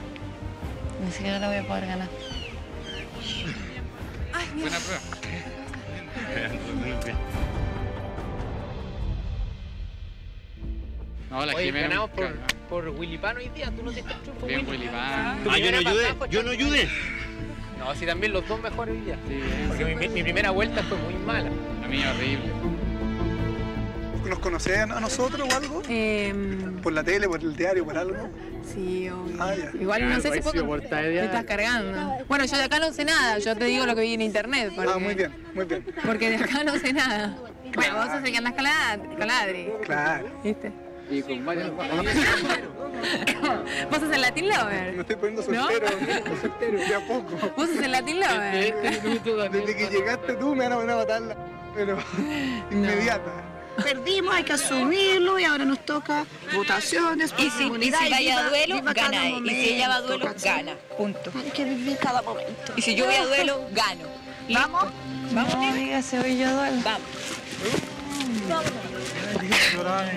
Ni siquiera la voy a poder ganar. Buena prueba. No, la Oye, Jimena. ganamos por, por Willy Pan hoy día, tú no te estás triunfo Bien, Willy. Pan. Tu Ah, yo no ayudé, yo no ayudé. No, sí, también los dos mejores hoy día. Porque mi, mi primera vuelta fue muy mala. La mía horrible. ¿Nos conocían a nosotros o algo? ¿Por la tele, por el diario, por algo? Sí, obvio. Ah, ya. Igual no sé si puedo... Me estás cargando. Bueno, yo de acá no sé nada, yo te digo lo que vi en internet. Porque, Ah, muy bien, muy bien. Porque de acá no sé nada. Bueno, vos sos el que andás con la, con la Adri. Claro. ¿Viste? Y con varias ¿Vos sos el Latin Lover? Me estoy poniendo ¿No? soltero, soltero, de a poco. ¿Vos sos el Latin Lover? Desde que llegaste tú me van a poner a matarla, pero inmediata. Perdimos, hay que asumirlo y ahora nos toca votaciones. Y si, y si vaya a duelo, gana. él. Y si ella va a duelo, gana. Punto. Hay que vivir cada momento. Y si yo voy a duelo, gano. ¿Vamos? Vamos, No, amiga, se voy yo a duelo. Vamos. Voy llorar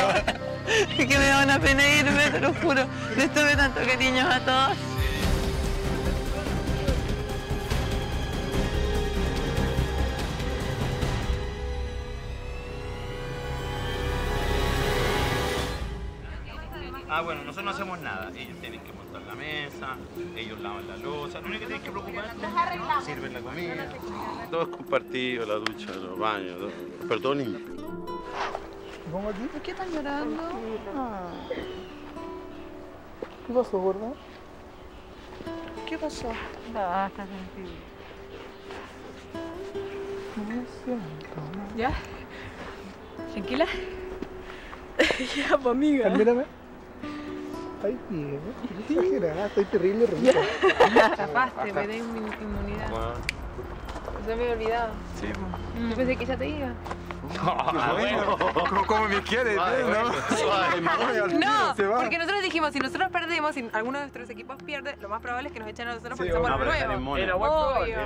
ahora. Es que me da una pena irme, te lo juro. Les tuve tanto cariño a todos. Ah, bueno, nosotros no hacemos nada. Ellos tienen que mesa, ellos lavan la losa. Lo único que tienen que preocuparte es sirven la comida. Todo es compartido, la ducha, los baños, todo, pero todo limpio. ¿Por qué están llorando? ¿Qué pasó, gorda? ¿Qué pasó? Basta, sentido. ¿Ya? ¿Tranquila? ya, pues amiga. Mírame. Ay, bien. Qué exagerada, estoy terrible rica. Chapaste, me da inmun- inmunidad. Se me había olvidado. Sí, Yo pensé que ya te iba. bueno. Como, como me quieres, ¿no? No, Se va. porque nosotros dijimos, si nosotros perdemos, si alguno de nuestros equipos pierde, lo más probable es que nos echen a nosotros Sí, porque somos los Ah, nuevos. Era lo más lógico.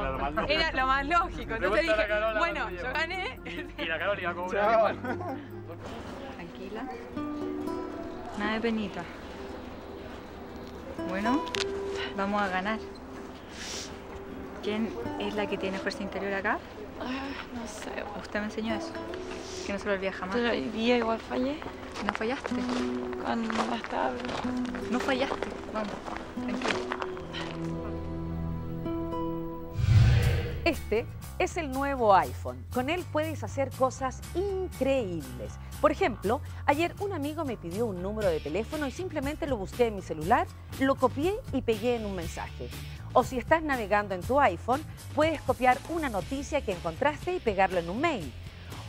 Era lo más lógico. Entonces a dije, Carola bueno, yo gané. Y la Carol iba con Chao. Tranquila. Nada de penita. Bueno, vamos a ganar. ¿Quién es la que tiene fuerza interior acá? no sé. Usted me enseñó eso. Que no se lo olvida jamás. Pero hoy día igual fallé. ¿No fallaste? Con las tablas. No fallaste. Vamos, tranquilo. Este es el nuevo iPhone. Con él puedes hacer cosas increíbles. Por ejemplo, ayer un amigo me pidió un número de teléfono y simplemente lo busqué en mi celular, lo copié y pegué en un mensaje. O si estás navegando en tu iPhone, puedes copiar una noticia que encontraste y pegarlo en un mail.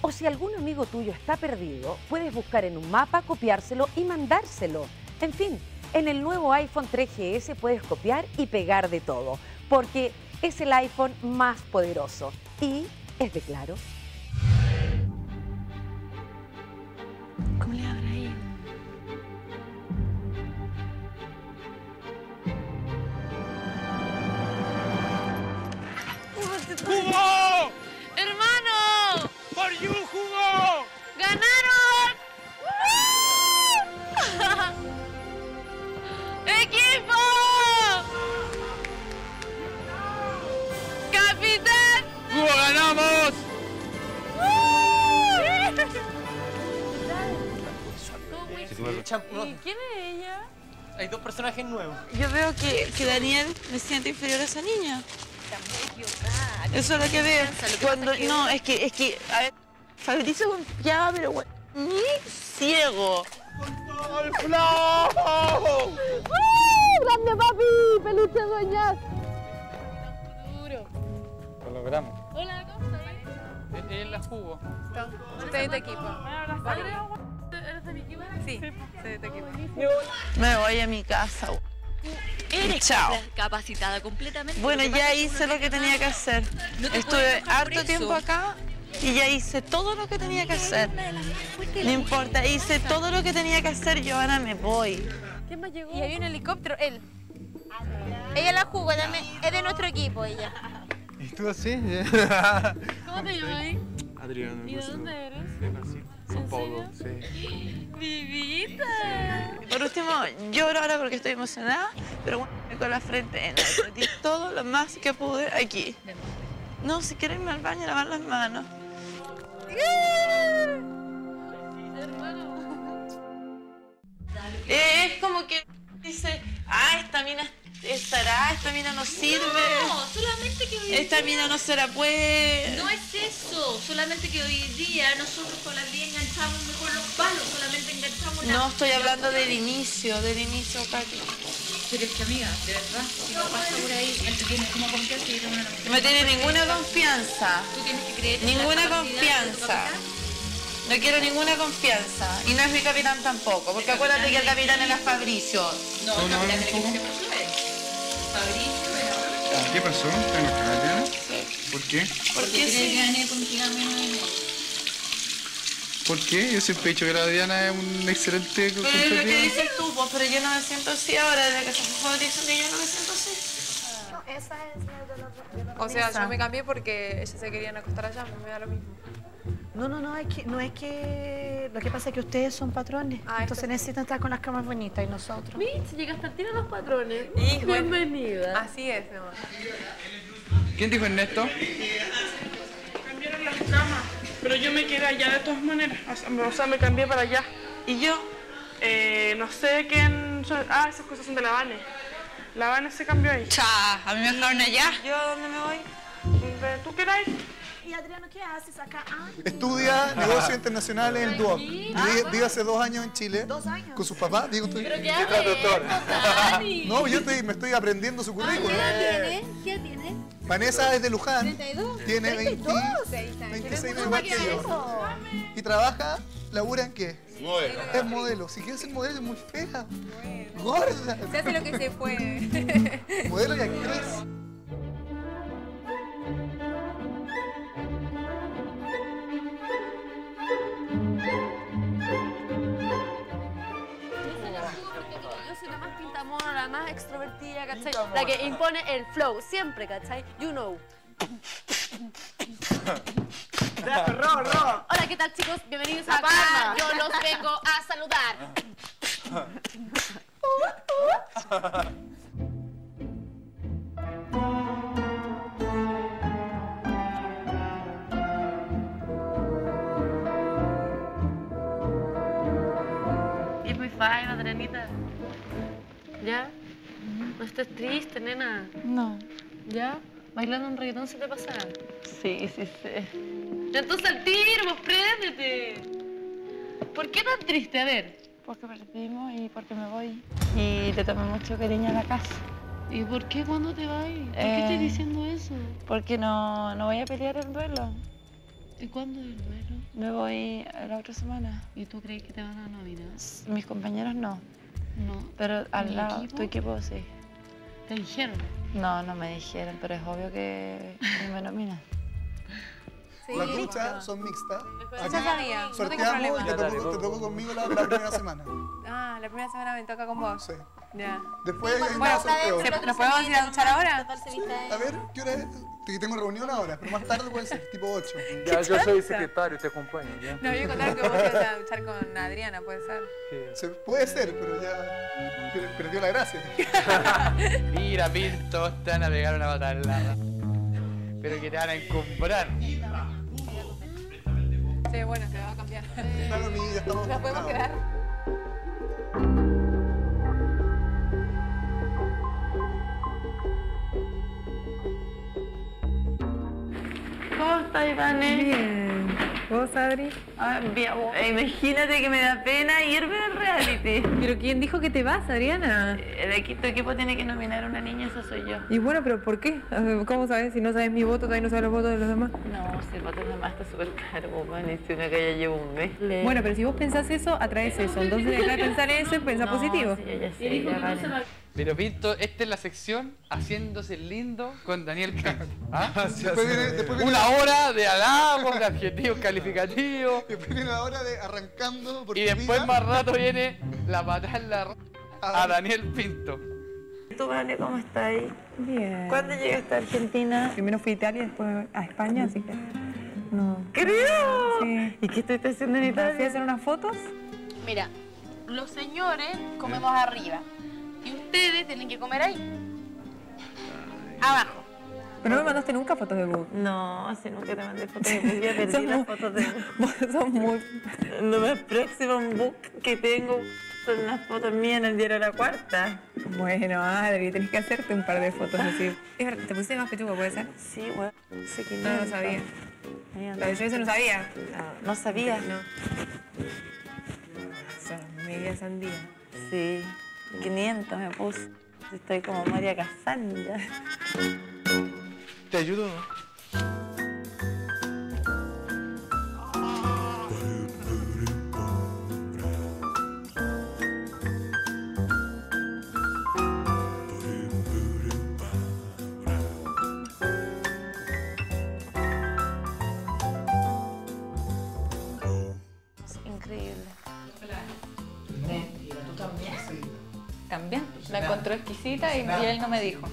O si algún amigo tuyo está perdido, puedes buscar en un mapa, copiárselo y mandárselo. En fin, en el nuevo iPhone 3GS puedes copiar y pegar de todo, porque es el iPhone más poderoso y es de claro. ¿Cómo le habrá ido? ¡Jugó! ¡Hermano! ¡Por you jugó! ¡Ganaron! ¡Equipo! ¡Capitán! ¡Jugó, ganamos! ¿Y quién es ella? Hay dos personajes nuevos. Yo veo que, que Daniel me siente inferior a esa niña. Eso es lo que veo. Cuando, no, es que, es que, a ver, Fabricio confiaba, pero bueno, ni ciego. ¡El flow! ¡Grande papi! ¡Peluche dueñas! Lo logramos. Hola, ¿cómo estás? Él la jugó. Soy de tu equipo. ¿Eres de mi equipo? Sí, soy de tu equipo. Me voy a mi casa. Eres Chao. capacitada completamente. Bueno, ya hice lo que tenía que hacer. No te Estuve harto tiempo acá y ya hice todo lo que tenía que hacer. No importa, hice todo lo que tenía que hacer, yo ahora me voy. ¿Quién más llegó? Y hay un helicóptero, él. Ella la jugó, también, es de nuestro equipo ella. ¿Y tú así? ¿Cómo te llamas ahí? Adriano. ¿Y de dónde eres? De Brasil. São Paulo, sí. ¡Vivita! Por último, lloro ahora porque estoy emocionada, pero bueno, me con la frente en alto. Di todo lo más que pude aquí. No, si quiero irme al baño a lavar las manos. Es como que dice, ah, esta mina estará, esta mina no sirve. No, solamente que hoy Esta día- mina no se la puede. No es eso, solamente que hoy día nosotros con las 10 enganchamos mejor los palos, solamente enganchamos la- No, estoy hablando del inicio, del inicio, Katy. Pero es que amiga, de verdad, si no pasa por ahí, él te tiene como confianza y yo tengo una No me tiene ninguna confianza. Tú tienes que creer en la Ninguna capacidad de tu confianza. No quiero ninguna confianza. Y no es mi capitán tampoco, porque acuérdate que el capitán era Fabricio. No, el capitán tiene que ser Fabricio ¿Qué pasó? ¿Está enojada, Adriana? ¿Por qué? ¿Por qué sí? ¿Por qué? Yo siempre he dicho que la Adriana es un excelente Pero es lo que dices tú, pues, pero yo no me siento así ahora, desde que se fue Fabricio, que yo no me siento así. Esa es la de los O sea, yo me cambié porque ellas se querían acostar allá, me da lo mismo. No, no, no, es que, no es que... Lo que pasa es que ustedes son patrones, entonces necesitan estar con las camas bonitas y nosotros. Mitch, llegaste al tiro a los patrones. Hijo. Bienvenida. Así es, mi amor. ¿Quién dijo Ernesto? Cambiaron las camas, pero yo me quedé allá de todas maneras. O sea, me- cambié para allá. ¿Y yo? Eh, no sé quién... son- Ah, esas cosas son de la Vane. La Vane se cambió ahí. Cha, a mí me dejaron allá. ¿Yo dónde me voy? ¿Tú qué eres? ¿Y Adriano qué haces acá? Ah, Estudia negocios internacionales en el DUOC. Ah, Vive, vive hace dos años en Chile. Dos años. Con sus papás, digo estoy. Pero qué haces, No, yo estoy, me estoy aprendiendo su currículum. ¿Qué ¿Qué tiene? Vanessa es de Luján. 32. Tiene 20, 32. 26 años que yo. Y trabaja, labura en qué? Modelo. Es modelo. Si quieres ser modelo es muy fea. Gorda. Se hace lo que se puede. Modelo y actriz. La más extrovertida, ¿cachai? La que impone el flow, siempre, ¿cachai? You know. Hola, ¿qué tal chicos? Bienvenidos La acá. palma. Yo los vengo a saludar. Y es muy fine, Adrianita. ¿Ya? Estés triste, nena. No. ¿Ya? ¿Bailando un reggaetón se te pasa? Sí, sí, sí. Entonces al tiro, pues préndete. ¿Por qué tan triste? A ver. Porque perdimos y porque me voy. Y le tomé mucho cariño a la casa. ¿Y por qué cuando te vas? ¿Por qué Eh, estás diciendo eso? Porque no, no voy a pelear el duelo. ¿Y cuándo es el duelo? Me voy la otra semana. ¿Y tú crees que te van a nominar? Mis compañeros no. No. Pero al ¿Mi lado, equipo? tu equipo sí. ¿Te dijeron? No, no me dijeron, pero es obvio que que me nominan. Las duchas son mixtas. Ya sabía, no y te tocó, te tocó conmigo la, la primera semana. Ah, la primera semana me toca con vos. Sí. Ya. Después hay Bueno, sorteo. ¿se- ¿nos podemos ir a duchar ahora? A ver, ¿qué hora es? Tengo reunión ahora, pero más tarde puede ser, tipo 8. Ya, yo soy secretario, te acompaño. ¿ya? No, yo contar que vos ibas a duchar con Adriana, puede ser. Se, puede ser, pero ya per- perdió la gracia. Mira, Pinto, te van a pegar una batalada. Pero que te van a encumbrar. Sí, bueno, se va a cambiar. Claro, mi, ya estamos ¿Nos podemos quedar? ¿Cómo estás, Ivane? Bien. ¿Vos, Adri? Ah, bien. Imagínate que me da pena irme al reality. ¿Pero quién dijo que te vas, Adriana? El equipo, tu equipo tiene que nominar a una niña, esa soy yo. Y bueno, pero ¿por qué? ¿Cómo sabes? Si no sabes mi voto, todavía no sabes los votos de los demás. No, si el voto de mamá está súper caro, man, y si una que ya lleva un mes. Bueno, pero si vos pensás eso, atraes eso. Entonces deja de pensar eso y pensá No, positivo. sí, ya sé, ya vale. Pero Pinto, esta es la sección haciéndose el lindo con Daniel Pinto. ¿Ah? Después viene- después viene- Una hora de halagos, de adjetivos calificativos. Después viene la hora de arrancando por Y después vida. más rato viene la patada en la Ah. a Daniel Pinto. ¿Tú, Vane, cómo estás? Bien. ¿Cuándo llegaste a Argentina? Primero fui a Italia, después a España, así que... No. ¡Creo! Sí. ¿Y qué estás haciendo en Fui a Italia? hacer unas fotos. Mira, los señores comemos arriba. Y ustedes tienen que comer ahí. Abajo. Pero no me mandaste nunca fotos de book. No, si nunca te mandé fotos de book, ya perdí Son las muy- fotos de book. Son muy... Lo más próximo book que tengo son las fotos mías en el diario La Cuarta. Bueno, Adri, tenés que hacerte un par de fotos así. Es verdad, ¿te pusiste más pechuga, puede ser? Sí, bueno, sé que No, no sabía. La de yo eso no sabía. No sabía. No. Sea, media sandía. Sí, 500 me puse. Estoy como María Casán ya. ¿Te ayudo También. La encontró exquisita y, y él no me dijo.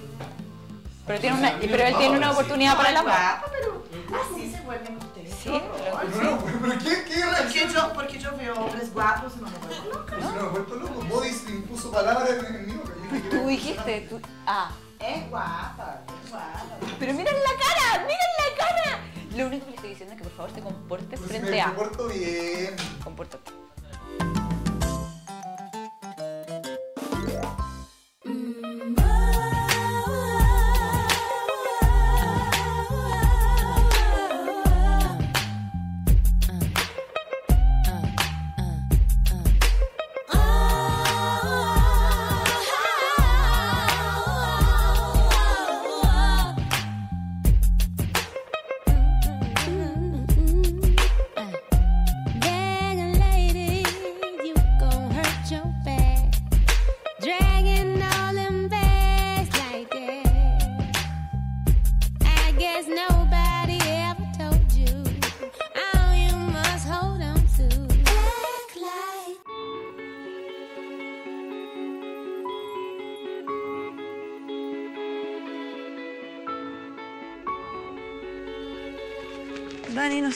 Pero, tiene una, pero él tiene una oportunidad para el amor. Así se vuelven ustedes. Sí, ¿Pero qué, qué Porque yo, porque yo veo hombres guapos y no me vuelvo loca. No, me he vuelto loco. Bodis impuso palabras en, en mí. Tú dijiste, tú... Ah. Es guapa, es guapa. Pero miren la cara, miren la cara. Lo único que le estoy diciendo es que por favor te comportes Pues frente me a... comporto bien. Compórtate.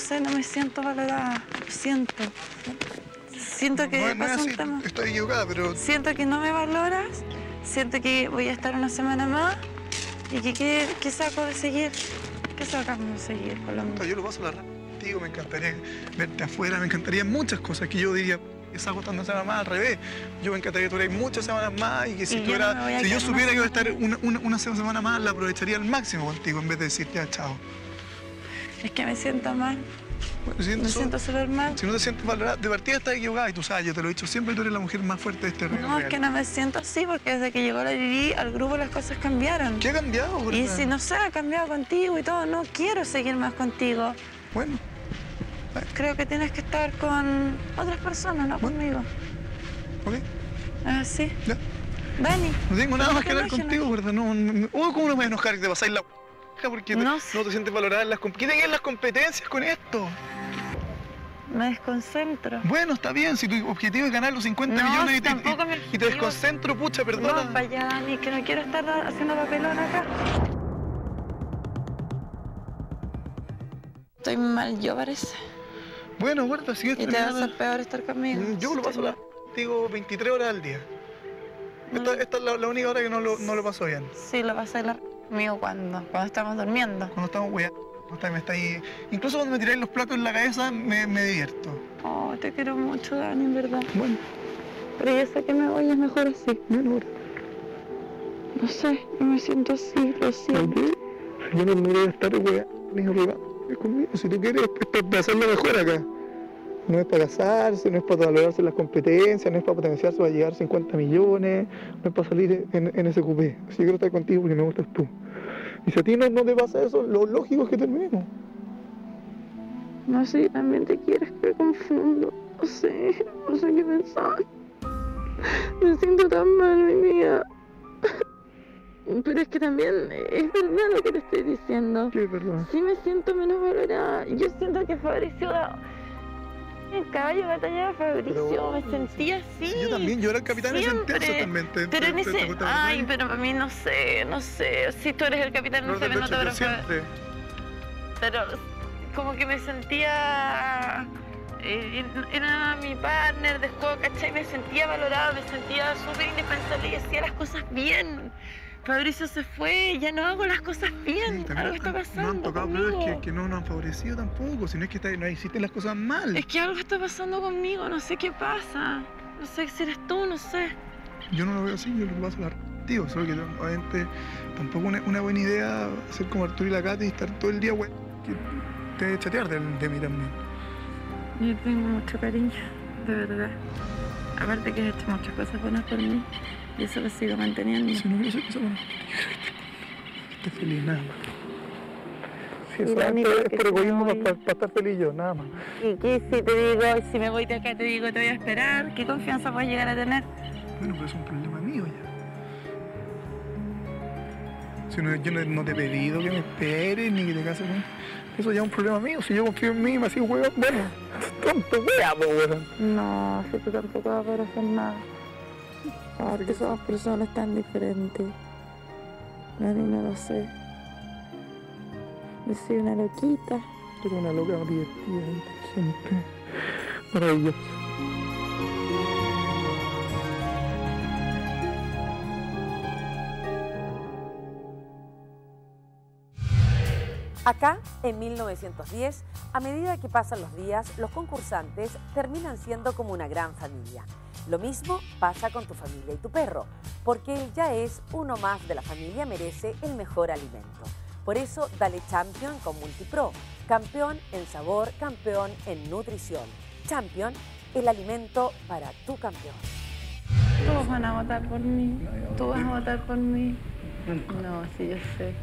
Sé, no me siento valorada. Lo siento. Siento que No, no es pasa un tema. estoy equivocada, pero Siento que no me valoras. Siento que voy a estar una semana más. Y que qué, qué saco de seguir. ¿Qué sacamos de seguir con lo mío? yo lo paso la contigo, me encantaría verte afuera, me encantaría muchas cosas que yo diría, que saco tantas semanas más al revés. Yo me encantaría que tuvieras muchas semanas más y que si, Y tú yo no eras- me voy a si yo supiera que iba a estar una, una, una semana más, la aprovecharía al máximo contigo en vez de decir ya, chao. Es que me siento mal. Bueno, si, Me siento súper mal. si no te sientes valorada, de partida estás equivocada y tú sabes, yo te lo he dicho siempre, tú eres la mujer más fuerte de este reino. No, es que no me siento así porque desde que llegó la Vivi al grupo las cosas cambiaron. ¿Qué ha cambiado? Y si no sé, ha cambiado contigo y todo, no quiero seguir más contigo. Bueno. Creo que tienes que estar con otras personas, no conmigo. Ok. Ah, sí. Ya. Dani. No tengo nada más que hablar contigo, ¿verdad? No, no, no. ¿cómo no me voy a enojar y te pasáis la porque te- no, te sientes valorada en las comp- ¿Qué tenés las competencias con esto? Me desconcentro. Bueno, está bien, si tu objetivo es ganar los 50 No, millones si y te, y- y te desconcentro, pucha, perdona. No, para allá, Dani, que no quiero estar haciendo papelón acá. Estoy mal yo, parece. Bueno, guarda, sigue Y te va a ser peor estar conmigo. Mm, Yo lo paso la, digo 23 horas al día. Esta, esta es la, la única hora que no lo, no lo paso bien. Sí, lo pasé la... conmigo cuando, cuando estamos durmiendo. Cuando estamos weando, me está ahí- Incluso cuando me tiráis los platos en la cabeza, me, me divierto. Oh, te quiero mucho, Dani, en verdad. Bueno. Pero yo sé que me voy, es mejor así. Bueno, No sé, no me siento así, lo siento. Yo no, no voy a estar weando ni conmigo. Si tú quieres, es para hacerlo mejor acá. No es para casarse, no es para valorarse las competencias, no es para potenciarse para llegar a 50 millones, no es para salir en, en ese cupé. Si yo quiero estar contigo porque me gustas tú. Y si a ti no, no te pasa eso, lo lógico es que terminemos. No sé, también te quiero, es que confundo. No sé, no sé qué pensar. Me siento tan mal, mi vida. Pero es que también es verdad lo que te estoy diciendo. ¿Qué es verdad? Sí me siento menos valorada. Yo siento que Fabricio... El caballo batallaba a Fabricio, me sentía así. Yo también, yo era el capitán Siempre. también. ¿Te- Pero te- en te- ese... te- te- te- Ay, pero para mí no sé, no sé. Si tú eres el capitán, no, No, sé, de me hecho, nota, yo pero... pero como que me sentía eh, era mi partner de juego, ¿cachai? Me sentía valorada, me sentía súper indispensable y hacía las cosas bien. Fabricio se fue, ya no hago las cosas bien. Algo está No han pasando tocado pruebas que, que no nos han favorecido tampoco, sino es que está- no hiciste las cosas mal. Es que algo está pasando conmigo, no sé qué pasa. No sé si eres tú, no sé. Yo no lo veo así, yo lo paso la tío, solo que obviamente tampoco una, una buena idea ser como Arturo y la Katy y estar todo el día, güey, que te chatear de, de mí también. Yo tengo mucho cariño, de verdad. Aparte que has hecho muchas cosas buenas por mí y eso lo sigo manteniendo. Si no hubiese cosas buenas Estoy feliz, nada más. Y eso es por si egoísmo me para voy- estar feliz yo, nada más. ¿Y qué si te digo, si me voy de acá, te digo, te voy a esperar? ¿Qué confianza puedes llegar a tener? Bueno, pero es un problema mío ya. Si no, yo no, no te he pedido que me esperes ni que te cases con... Eso ya es un problema mío. Si yo confío en mí, me así huevo, bueno, tonto, weón. No, si tú tampoco vas a poder hacer nada. Porque somos personas tan diferentes. Ni no lo sé. Yo soy una loquita. Era una loca divertida, inteligente, maravillosa. Acá, en 1910, a medida que pasan los días, los concursantes terminan siendo como una gran familia. Lo mismo pasa con tu familia y tu perro, porque él ya es uno más de la familia, merece el mejor alimento. Por eso, dale Champion con Multipro, campeón en sabor, campeón en nutrición. Champion, el alimento para tu campeón. Todos van a votar por mí. Tú vas a votar por mí. No, sí, yo sé.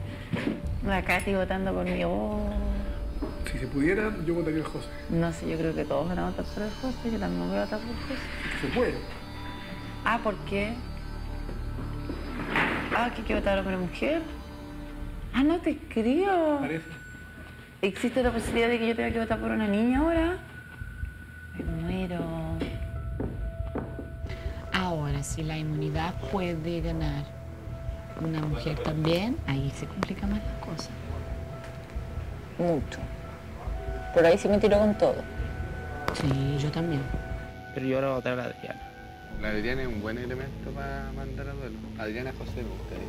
La Katy votando por mí. Oh. Si se pudiera, yo votaría al José. No sé, yo creo que todos van a votar por el José. Yo también voy a votar por José. Que se puede. Ah, ¿por qué? Ah, que hay que votar hombre mujer. Ah, no te creo. Parece. ¿Existe la posibilidad de que yo tenga que votar por una niña ahora? Me muero. Ahora, si la inmunidad puede ganar una mujer también, ahí se complica más la cosa. Mucho. Pero ahí sí me tiro con todo. Sí, yo también. Pero yo ahora voy a votar a la Adriana. La Adriana es un buen elemento para mandar a duelo. Adriana José me gustaría.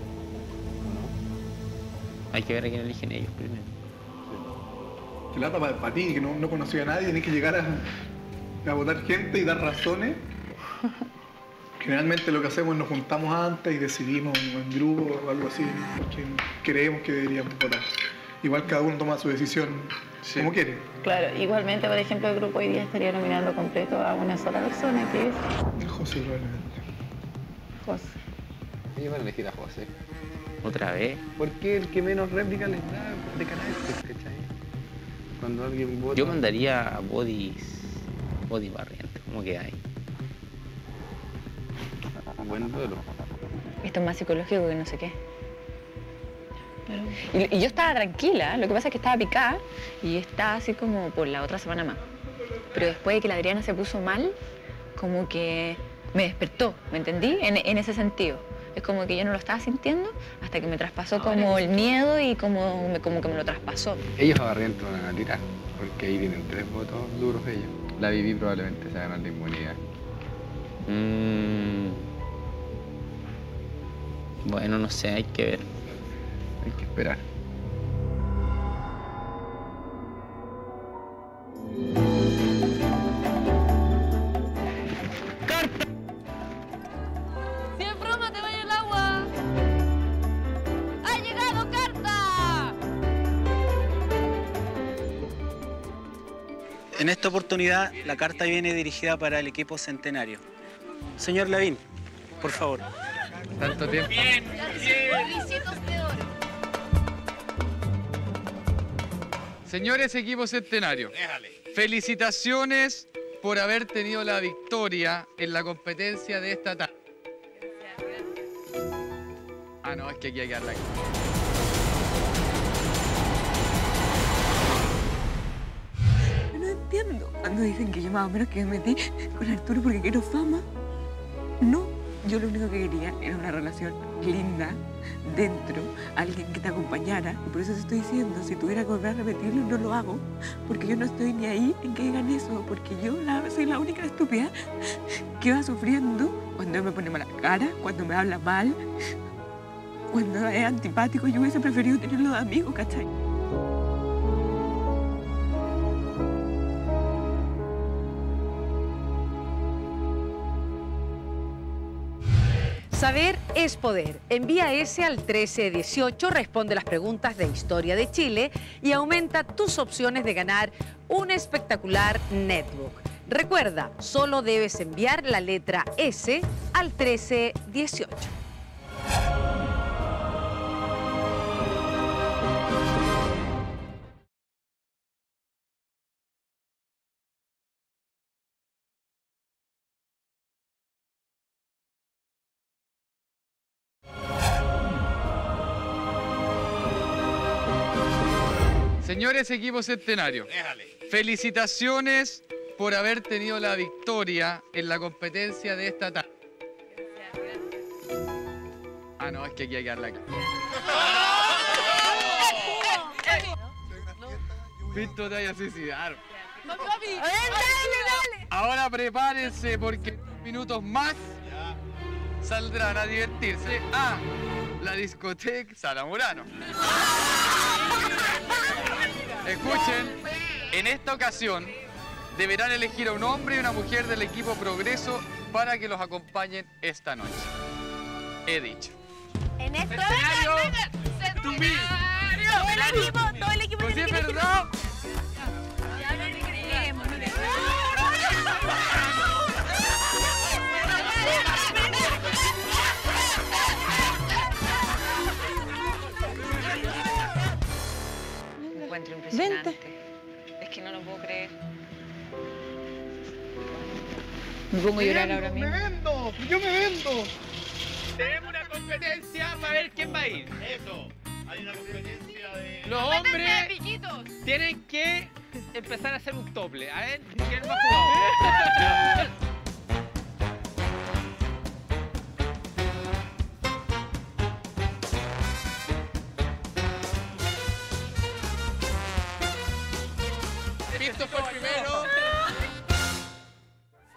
Hay que ver a quién eligen ellos primero. Que lata para ti, que no, no conocía a nadie, tenés que llegar a, a votar gente y dar razones. Generalmente lo que hacemos es nos juntamos antes y decidimos en grupo o algo así, porque creemos que deberíamos votar. Igual cada uno toma su decisión como quiere. Claro, igualmente, por ejemplo, el grupo hoy día estaría nominando completo a una sola persona, que es José probablemente. José. Ellos van a elegir a José. ¿Otra vez? Porque el que menos réplica les da de carácter, ¿cachai? Cuando alguien vota... Yo mandaría a Bodis... Body Barriente, ¿cómo queda ahí? Buen duelo. Esto es más psicológico que no sé qué. Y, y yo estaba tranquila, lo que pasa es que estaba picada y estaba así como por la otra semana más. Pero después de que la Adriana se puso mal, como que me despertó, ¿me entendí? En, en ese sentido. Es como que yo no lo estaba sintiendo hasta que me traspasó como el miedo y como, me- como que me lo traspasó. Ellos a Barriento van a tirar, porque ahí tienen tres votos duros ellos. La Vivi probablemente se ganar la inmunidad. Mm. Bueno, no sé, hay que ver. Hay que esperar. Si es broma, te vaya el agua. ¡Ha llegado carta! En esta oportunidad, la carta viene dirigida para el equipo centenario. Señor Lavín, por favor. Tanto tiempo. De oro. Señores equipo centenario, felicitaciones por haber tenido la victoria en la competencia de esta tarde. Ah, no, es que aquí hay que darla no entiendo cuando dicen que yo más o menos que me metí con Arturo porque quiero fama. No, yo lo único que quería era una relación linda, dentro, alguien que te acompañara. Y por eso te estoy diciendo, si tuviera que volver a repetirlo, no lo hago. Porque yo no estoy ni ahí en que digan eso. Porque yo la, soy la única estúpida que va sufriendo cuando me pone mala cara, cuando me habla mal, cuando es antipático. Yo hubiese preferido tenerlo de amigo, ¿cachai? Saber es poder. Envía ese al 1318, responde las preguntas de historia de Chile y aumenta tus opciones de ganar un espectacular netbook. Recuerda, solo debes enviar la letra S al 1318. Señores equipo centenario, felicitaciones por haber tenido la victoria en la competencia de esta tarde. Ah, no, es que aquí hay que dar la cara. Pinto te vaya a suicidar. Ahora prepárense porque en minutos más saldrán a divertirse a la discoteca Salamurano. Escuchen, en esta ocasión deberán elegir a un hombre y una mujer del equipo Progreso para que los acompañen esta noche. He dicho. En esto. Escenario. Todo el equipo, todo el equipo Pues tiene sí, que es elegir. verdad. Ya no te creemos, mire. Me encuentro impresionante. Es que no lo puedo creer. Me pongo a llorar ahora mismo. vendo! ¡Yo me vendo! Tenemos una competencia para ver quién va a ir. Eso. Hay una competencia de. Los hombres tienen que empezar a hacer un tople. A ver, ¿quién va a jugar?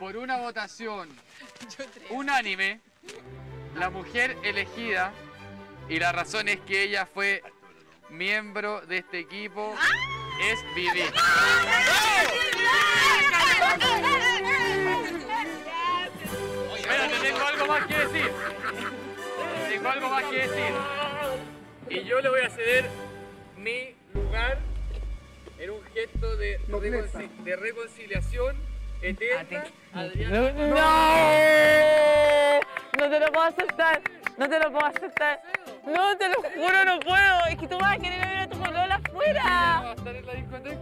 Por una votación unánime, la mujer elegida, y la razón es que ella fue miembro de este equipo, es Vivi. Espérate, tengo algo más que decir. Tengo algo más que decir. Y yo le voy a ceder mi lugar en un gesto de, de reconciliación eterna. Adrián. ¡No! No te lo puedo aceptar. No te lo puedo aceptar. No, te lo juro, no puedo. Es que tú vas a querer ver a tu polola afuera. Va a estar en la discoteca.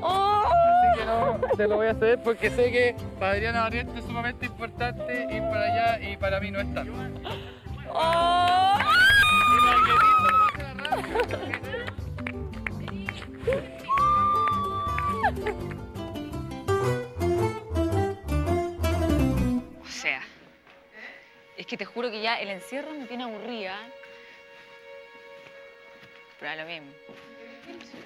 ¡Oh! Así que no, te lo voy a ceder porque sé que para Adriana Barriente es sumamente importante ir para allá y para mí no es tanto. ¡Oh! Y sea, es que te juro que ya el encierro me tiene aburrida. Pero a lo mismo.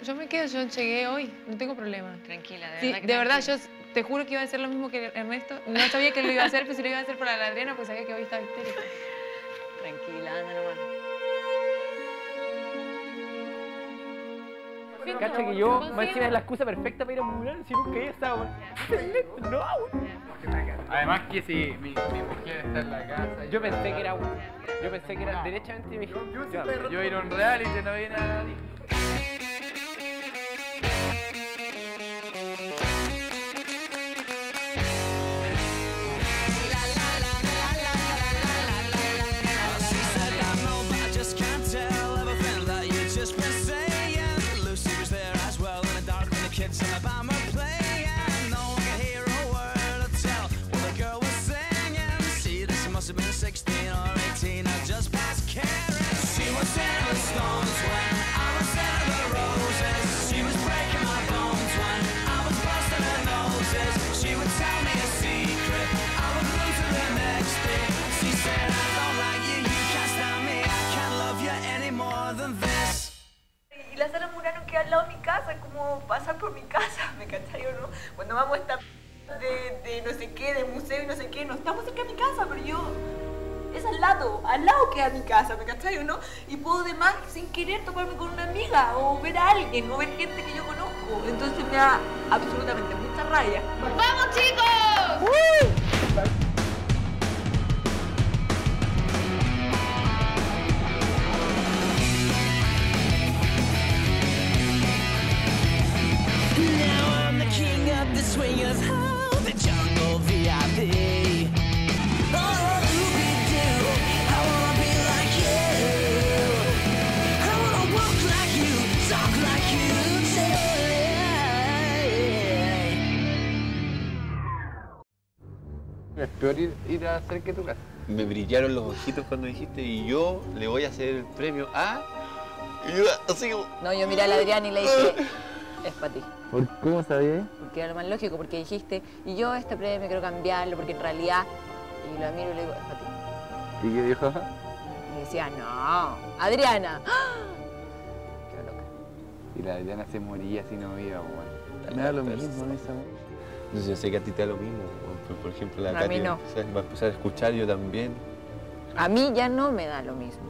Yo me quedo, yo llegué hoy, no tengo problema. Tranquila, de Sí, verdad que de verdad, yo te juro que iba a hacer lo mismo que Ernesto. No sabía que lo iba a hacer, pero si lo iba a hacer para la Adriana, pues sabía que hoy estaba histérica. Tranquila, anda nomás. Cacha que yo, más encima es la excusa perfecta para ir a un mural si nunca he estado. No, Además que si mi, mi mujer está en la casa. Yo pensé que era Yo pensé que era derechamente mi Yo, yo ir a un reality no viene a al lado de mi casa, como pasar por mi casa, ¿me cachai o no? Cuando vamos a esta de, de no sé qué, de museo y no sé qué, no estamos cerca de mi casa, pero yo... Es al lado, al lado queda mi casa, ¿me cachai no? Y puedo además, sin querer, toparme con una amiga, o ver a alguien, o ver gente que yo conozco. Entonces me da absolutamente mucha rabia. ¡Vamos, chicos! Swingers, oh, the jungle VIP. Oh, Scooby-Doo, I wanna be like you. I wanna walk like you, talk like you, Es peor ir, ir a hacer que tu casa. Me brillaron los ojitos cuando dijiste y yo le voy a hacer el premio a. Así como. No, yo miré a la Adriana y le dije, es para ti. ¿Por cómo sabías? Porque era lo más lógico, porque dijiste, y yo este premio quiero cambiarlo, porque en realidad, y lo miro y le digo, es para ti. ¿Y qué dijo? Y decía, no, Adriana. Y la Adriana se moría si no iba, weón. Me da lo mismo esa, weón. Entonces yo sé que a ti te da lo mismo. Por, por ejemplo, la A no. va a empezar a escuchar yo también. A mí ya no me da lo mismo.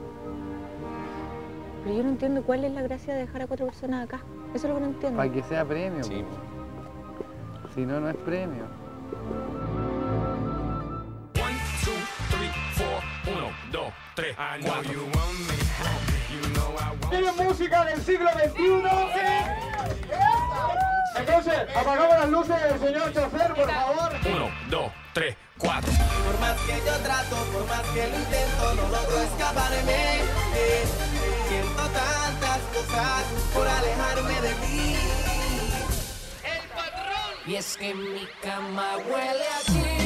Pero yo no entiendo cuál es la gracia de dejar a cuatro personas acá. Eso es lo que no entiendo. Para que sea premio. Sí. Si no, no es premio. ¿Tienen música del siglo XXI? Entonces, apagamos las luces del señor chofer, por favor. Uno, dos, tres, cuatro. Por más que yo trato, por más que lo intento, no logro escaparme. Eh, Siento tantas cosas por alejarme de ti. Y es que mi cama huele a ti,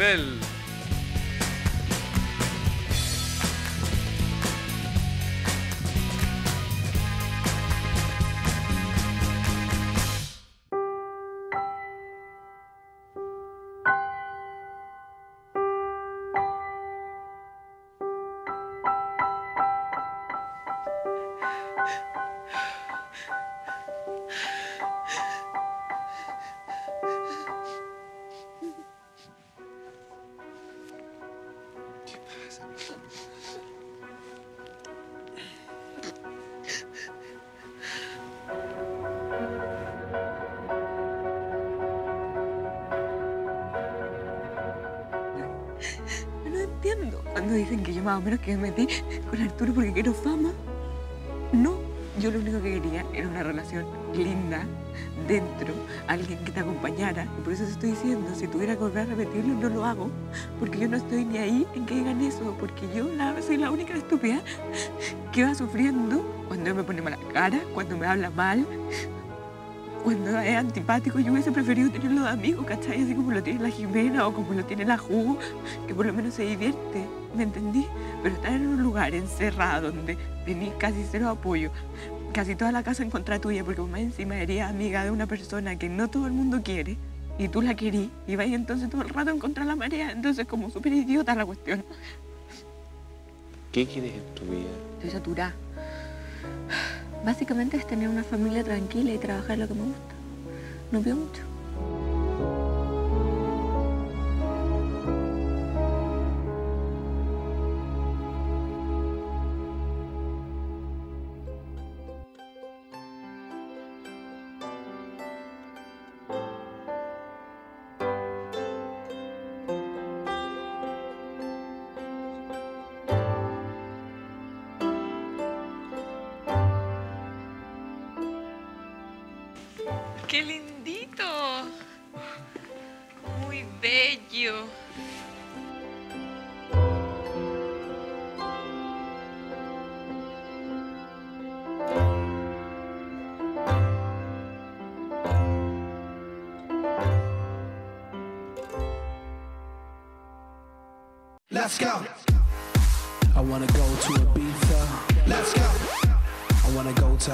nivel! Menos que me metí con Arturo porque quiero fama. No, yo lo único que quería era una relación linda, dentro, alguien que te acompañara. Y por eso te estoy diciendo, si tuviera que volver a repetirlo, no lo hago. Porque yo no estoy ni ahí en que digan eso. Porque yo la, soy la única estúpida que va sufriendo cuando me pone mala cara, cuando me habla mal, cuando es antipático. Yo hubiese preferido tenerlo de amigo, ¿cachai? Así como lo tiene la Jimena o como lo tiene la Ju, que por lo menos se divierte. ¿Me entendí? Pero estar en un lugar encerrado donde tenés casi cero apoyo, casi toda la casa en contra tuya, porque más encima eres amiga de una persona que no todo el mundo quiere y tú la querís y vais entonces todo el rato en contra de la marea. Entonces, como súper idiota la cuestión. ¿Qué quieres en tu vida? Estoy saturada. Básicamente es tener una familia tranquila y trabajar lo que me gusta. No pido mucho. ¡Qué lindito! Muy bello. Let's go. I wanna go to Ibiza. Let's go. I wanna go to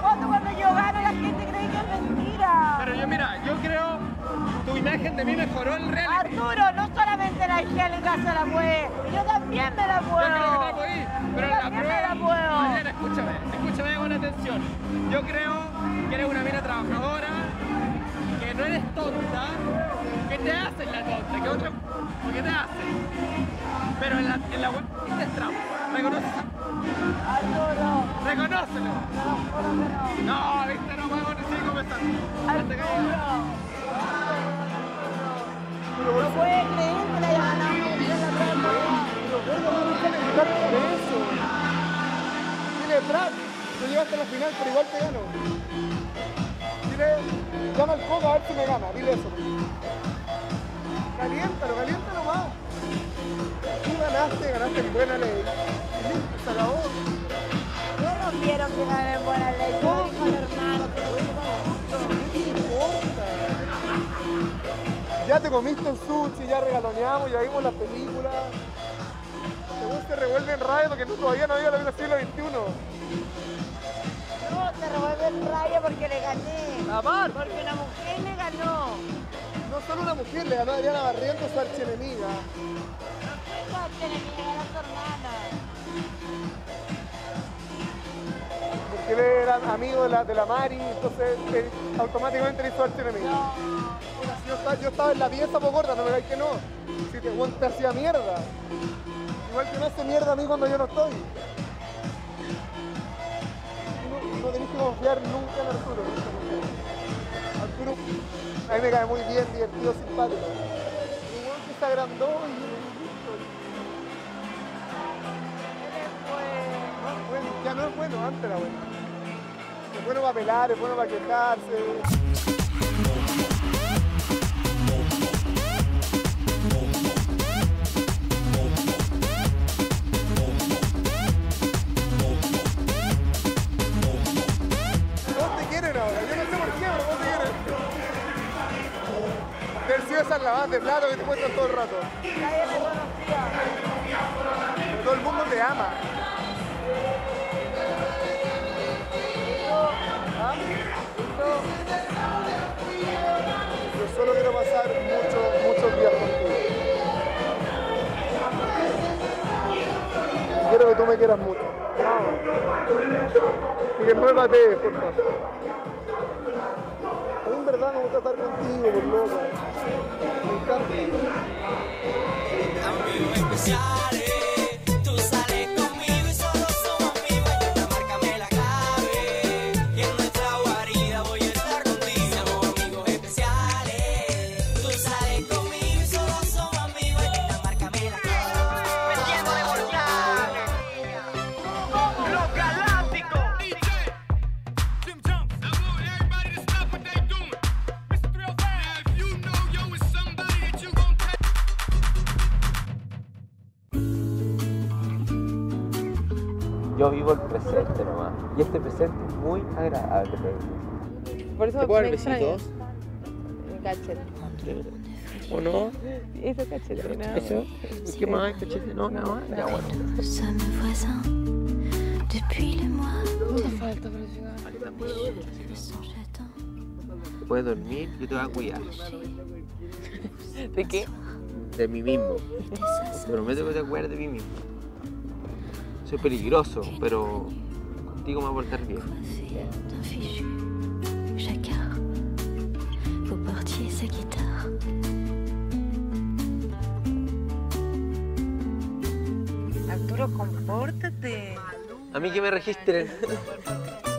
cuando yo gano la gente cree que es mentira. Pero yo mira, yo creo tu imagen de mí mejoró el real. Arturo, no solamente la Angélica se la puede, yo también me la puedo. Yo creo que la podí, pero la prueba. La puedo. Escúchame, escúchame con atención. Yo creo que eres una mina trabajadora, que no eres tonta, que te hacen la tonta, que otra. ¿Por qué te hacen? Pero en la, en la web, este es trampa. ¿Me? Arturo. Reconócelo. No, viste, no podemos ni seguir conversando. Arturo. No puede creer que le haya ganado en la trampa. Dile, Brad, tú llegaste a la final, pero igual te gano. Dile, llama al coco a ver si me gana, dile eso. Caliéntalo, caliéntalo más. Tú ganaste, ganaste en buena ley. Y se acabó. No nos vieron que gané en buena ley, todo dijo el hermano. ¿Qué importa? Ya te comiste el sushi, ya regaloneamos, ya vimos las películas. Según se revuelve en radio porque tú todavía no había la vida siglo XXI. No, se revuelve el rayo porque le gané. Amar. Porque una mujer le ganó. No solo una mujer, le ganó a Adriana Barriento, su archienemiga. Hermana. Porque él era amigo de la, de la Mari, entonces él automáticamente le hizo archienemiga. Mira, si yo, estaba, yo estaba en la pieza por gorda, no me digáis que no. Si te, te hacía mierda. Igual que me hace mierda a mí cuando yo no estoy. No, no tenés que confiar nunca en Arturo. Arturo a mí me cae muy bien, divertido, simpático. Igual que se agrandó y ya no es bueno, antes era bueno. Es bueno para pelar, es bueno para quejarse. Esas lavadas de plato que te muestran todo el rato. Pero todo el mundo te ama. Tú me quieras mucho. Y que no me por favor. A mí en verdad me gusta estar contigo, por loca. Me encanta. Yo vivo el presente nomás. Y este presente es muy agradable. Por eso ¿Te puedo me dar besitos? Cachete. ¿O no? Eso cachete, nada más. ¿Eso? ¿Qué más? ¿Cachete? No, nada más. Ya bueno. Puedes dormir, yo te voy a cuidar. ¿De qué? De mí mismo. Te prometo que te acuerdes de mí mismo. Soy peligroso, pero contigo me voy a portar bien. Arturo, compórtate. A mí que me registren.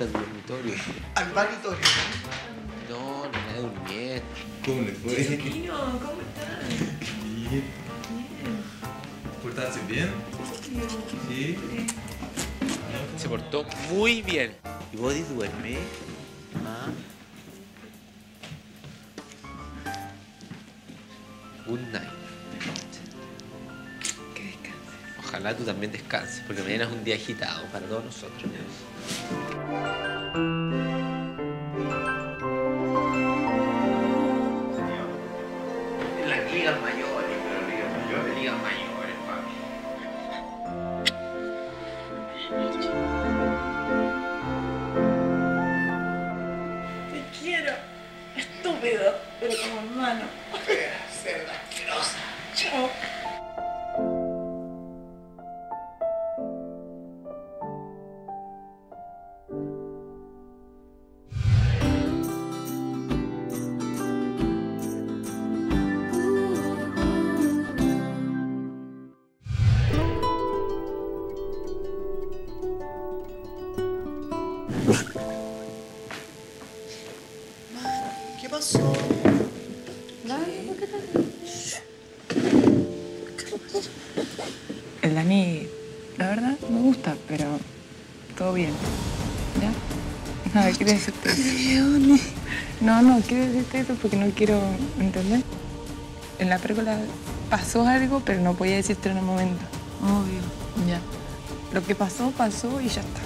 hasta el dormitorio. Al vanitorio. No, no me durmiendo. ¿Cómo le fue? ¿cómo estás? Bien. ¿Portarse bien? Sí. Se portó muy bien. ¿Y Body duerme? ¿Ah? Good night. Que descanses. Ojalá tú también descanses, porque mañana es un día agitado para todos nosotros. Las ligas mayores, pero ligas mayores, ligas mayores, papi. Te quiero. Estúpido, pero como hermano. Cerda asquerosa. Chao. Quiero decirte eso porque no quiero, ¿entendés? En la película pasó algo, pero no podía decirte en el momento. Obvio. Ya. Lo que pasó, pasó y ya está.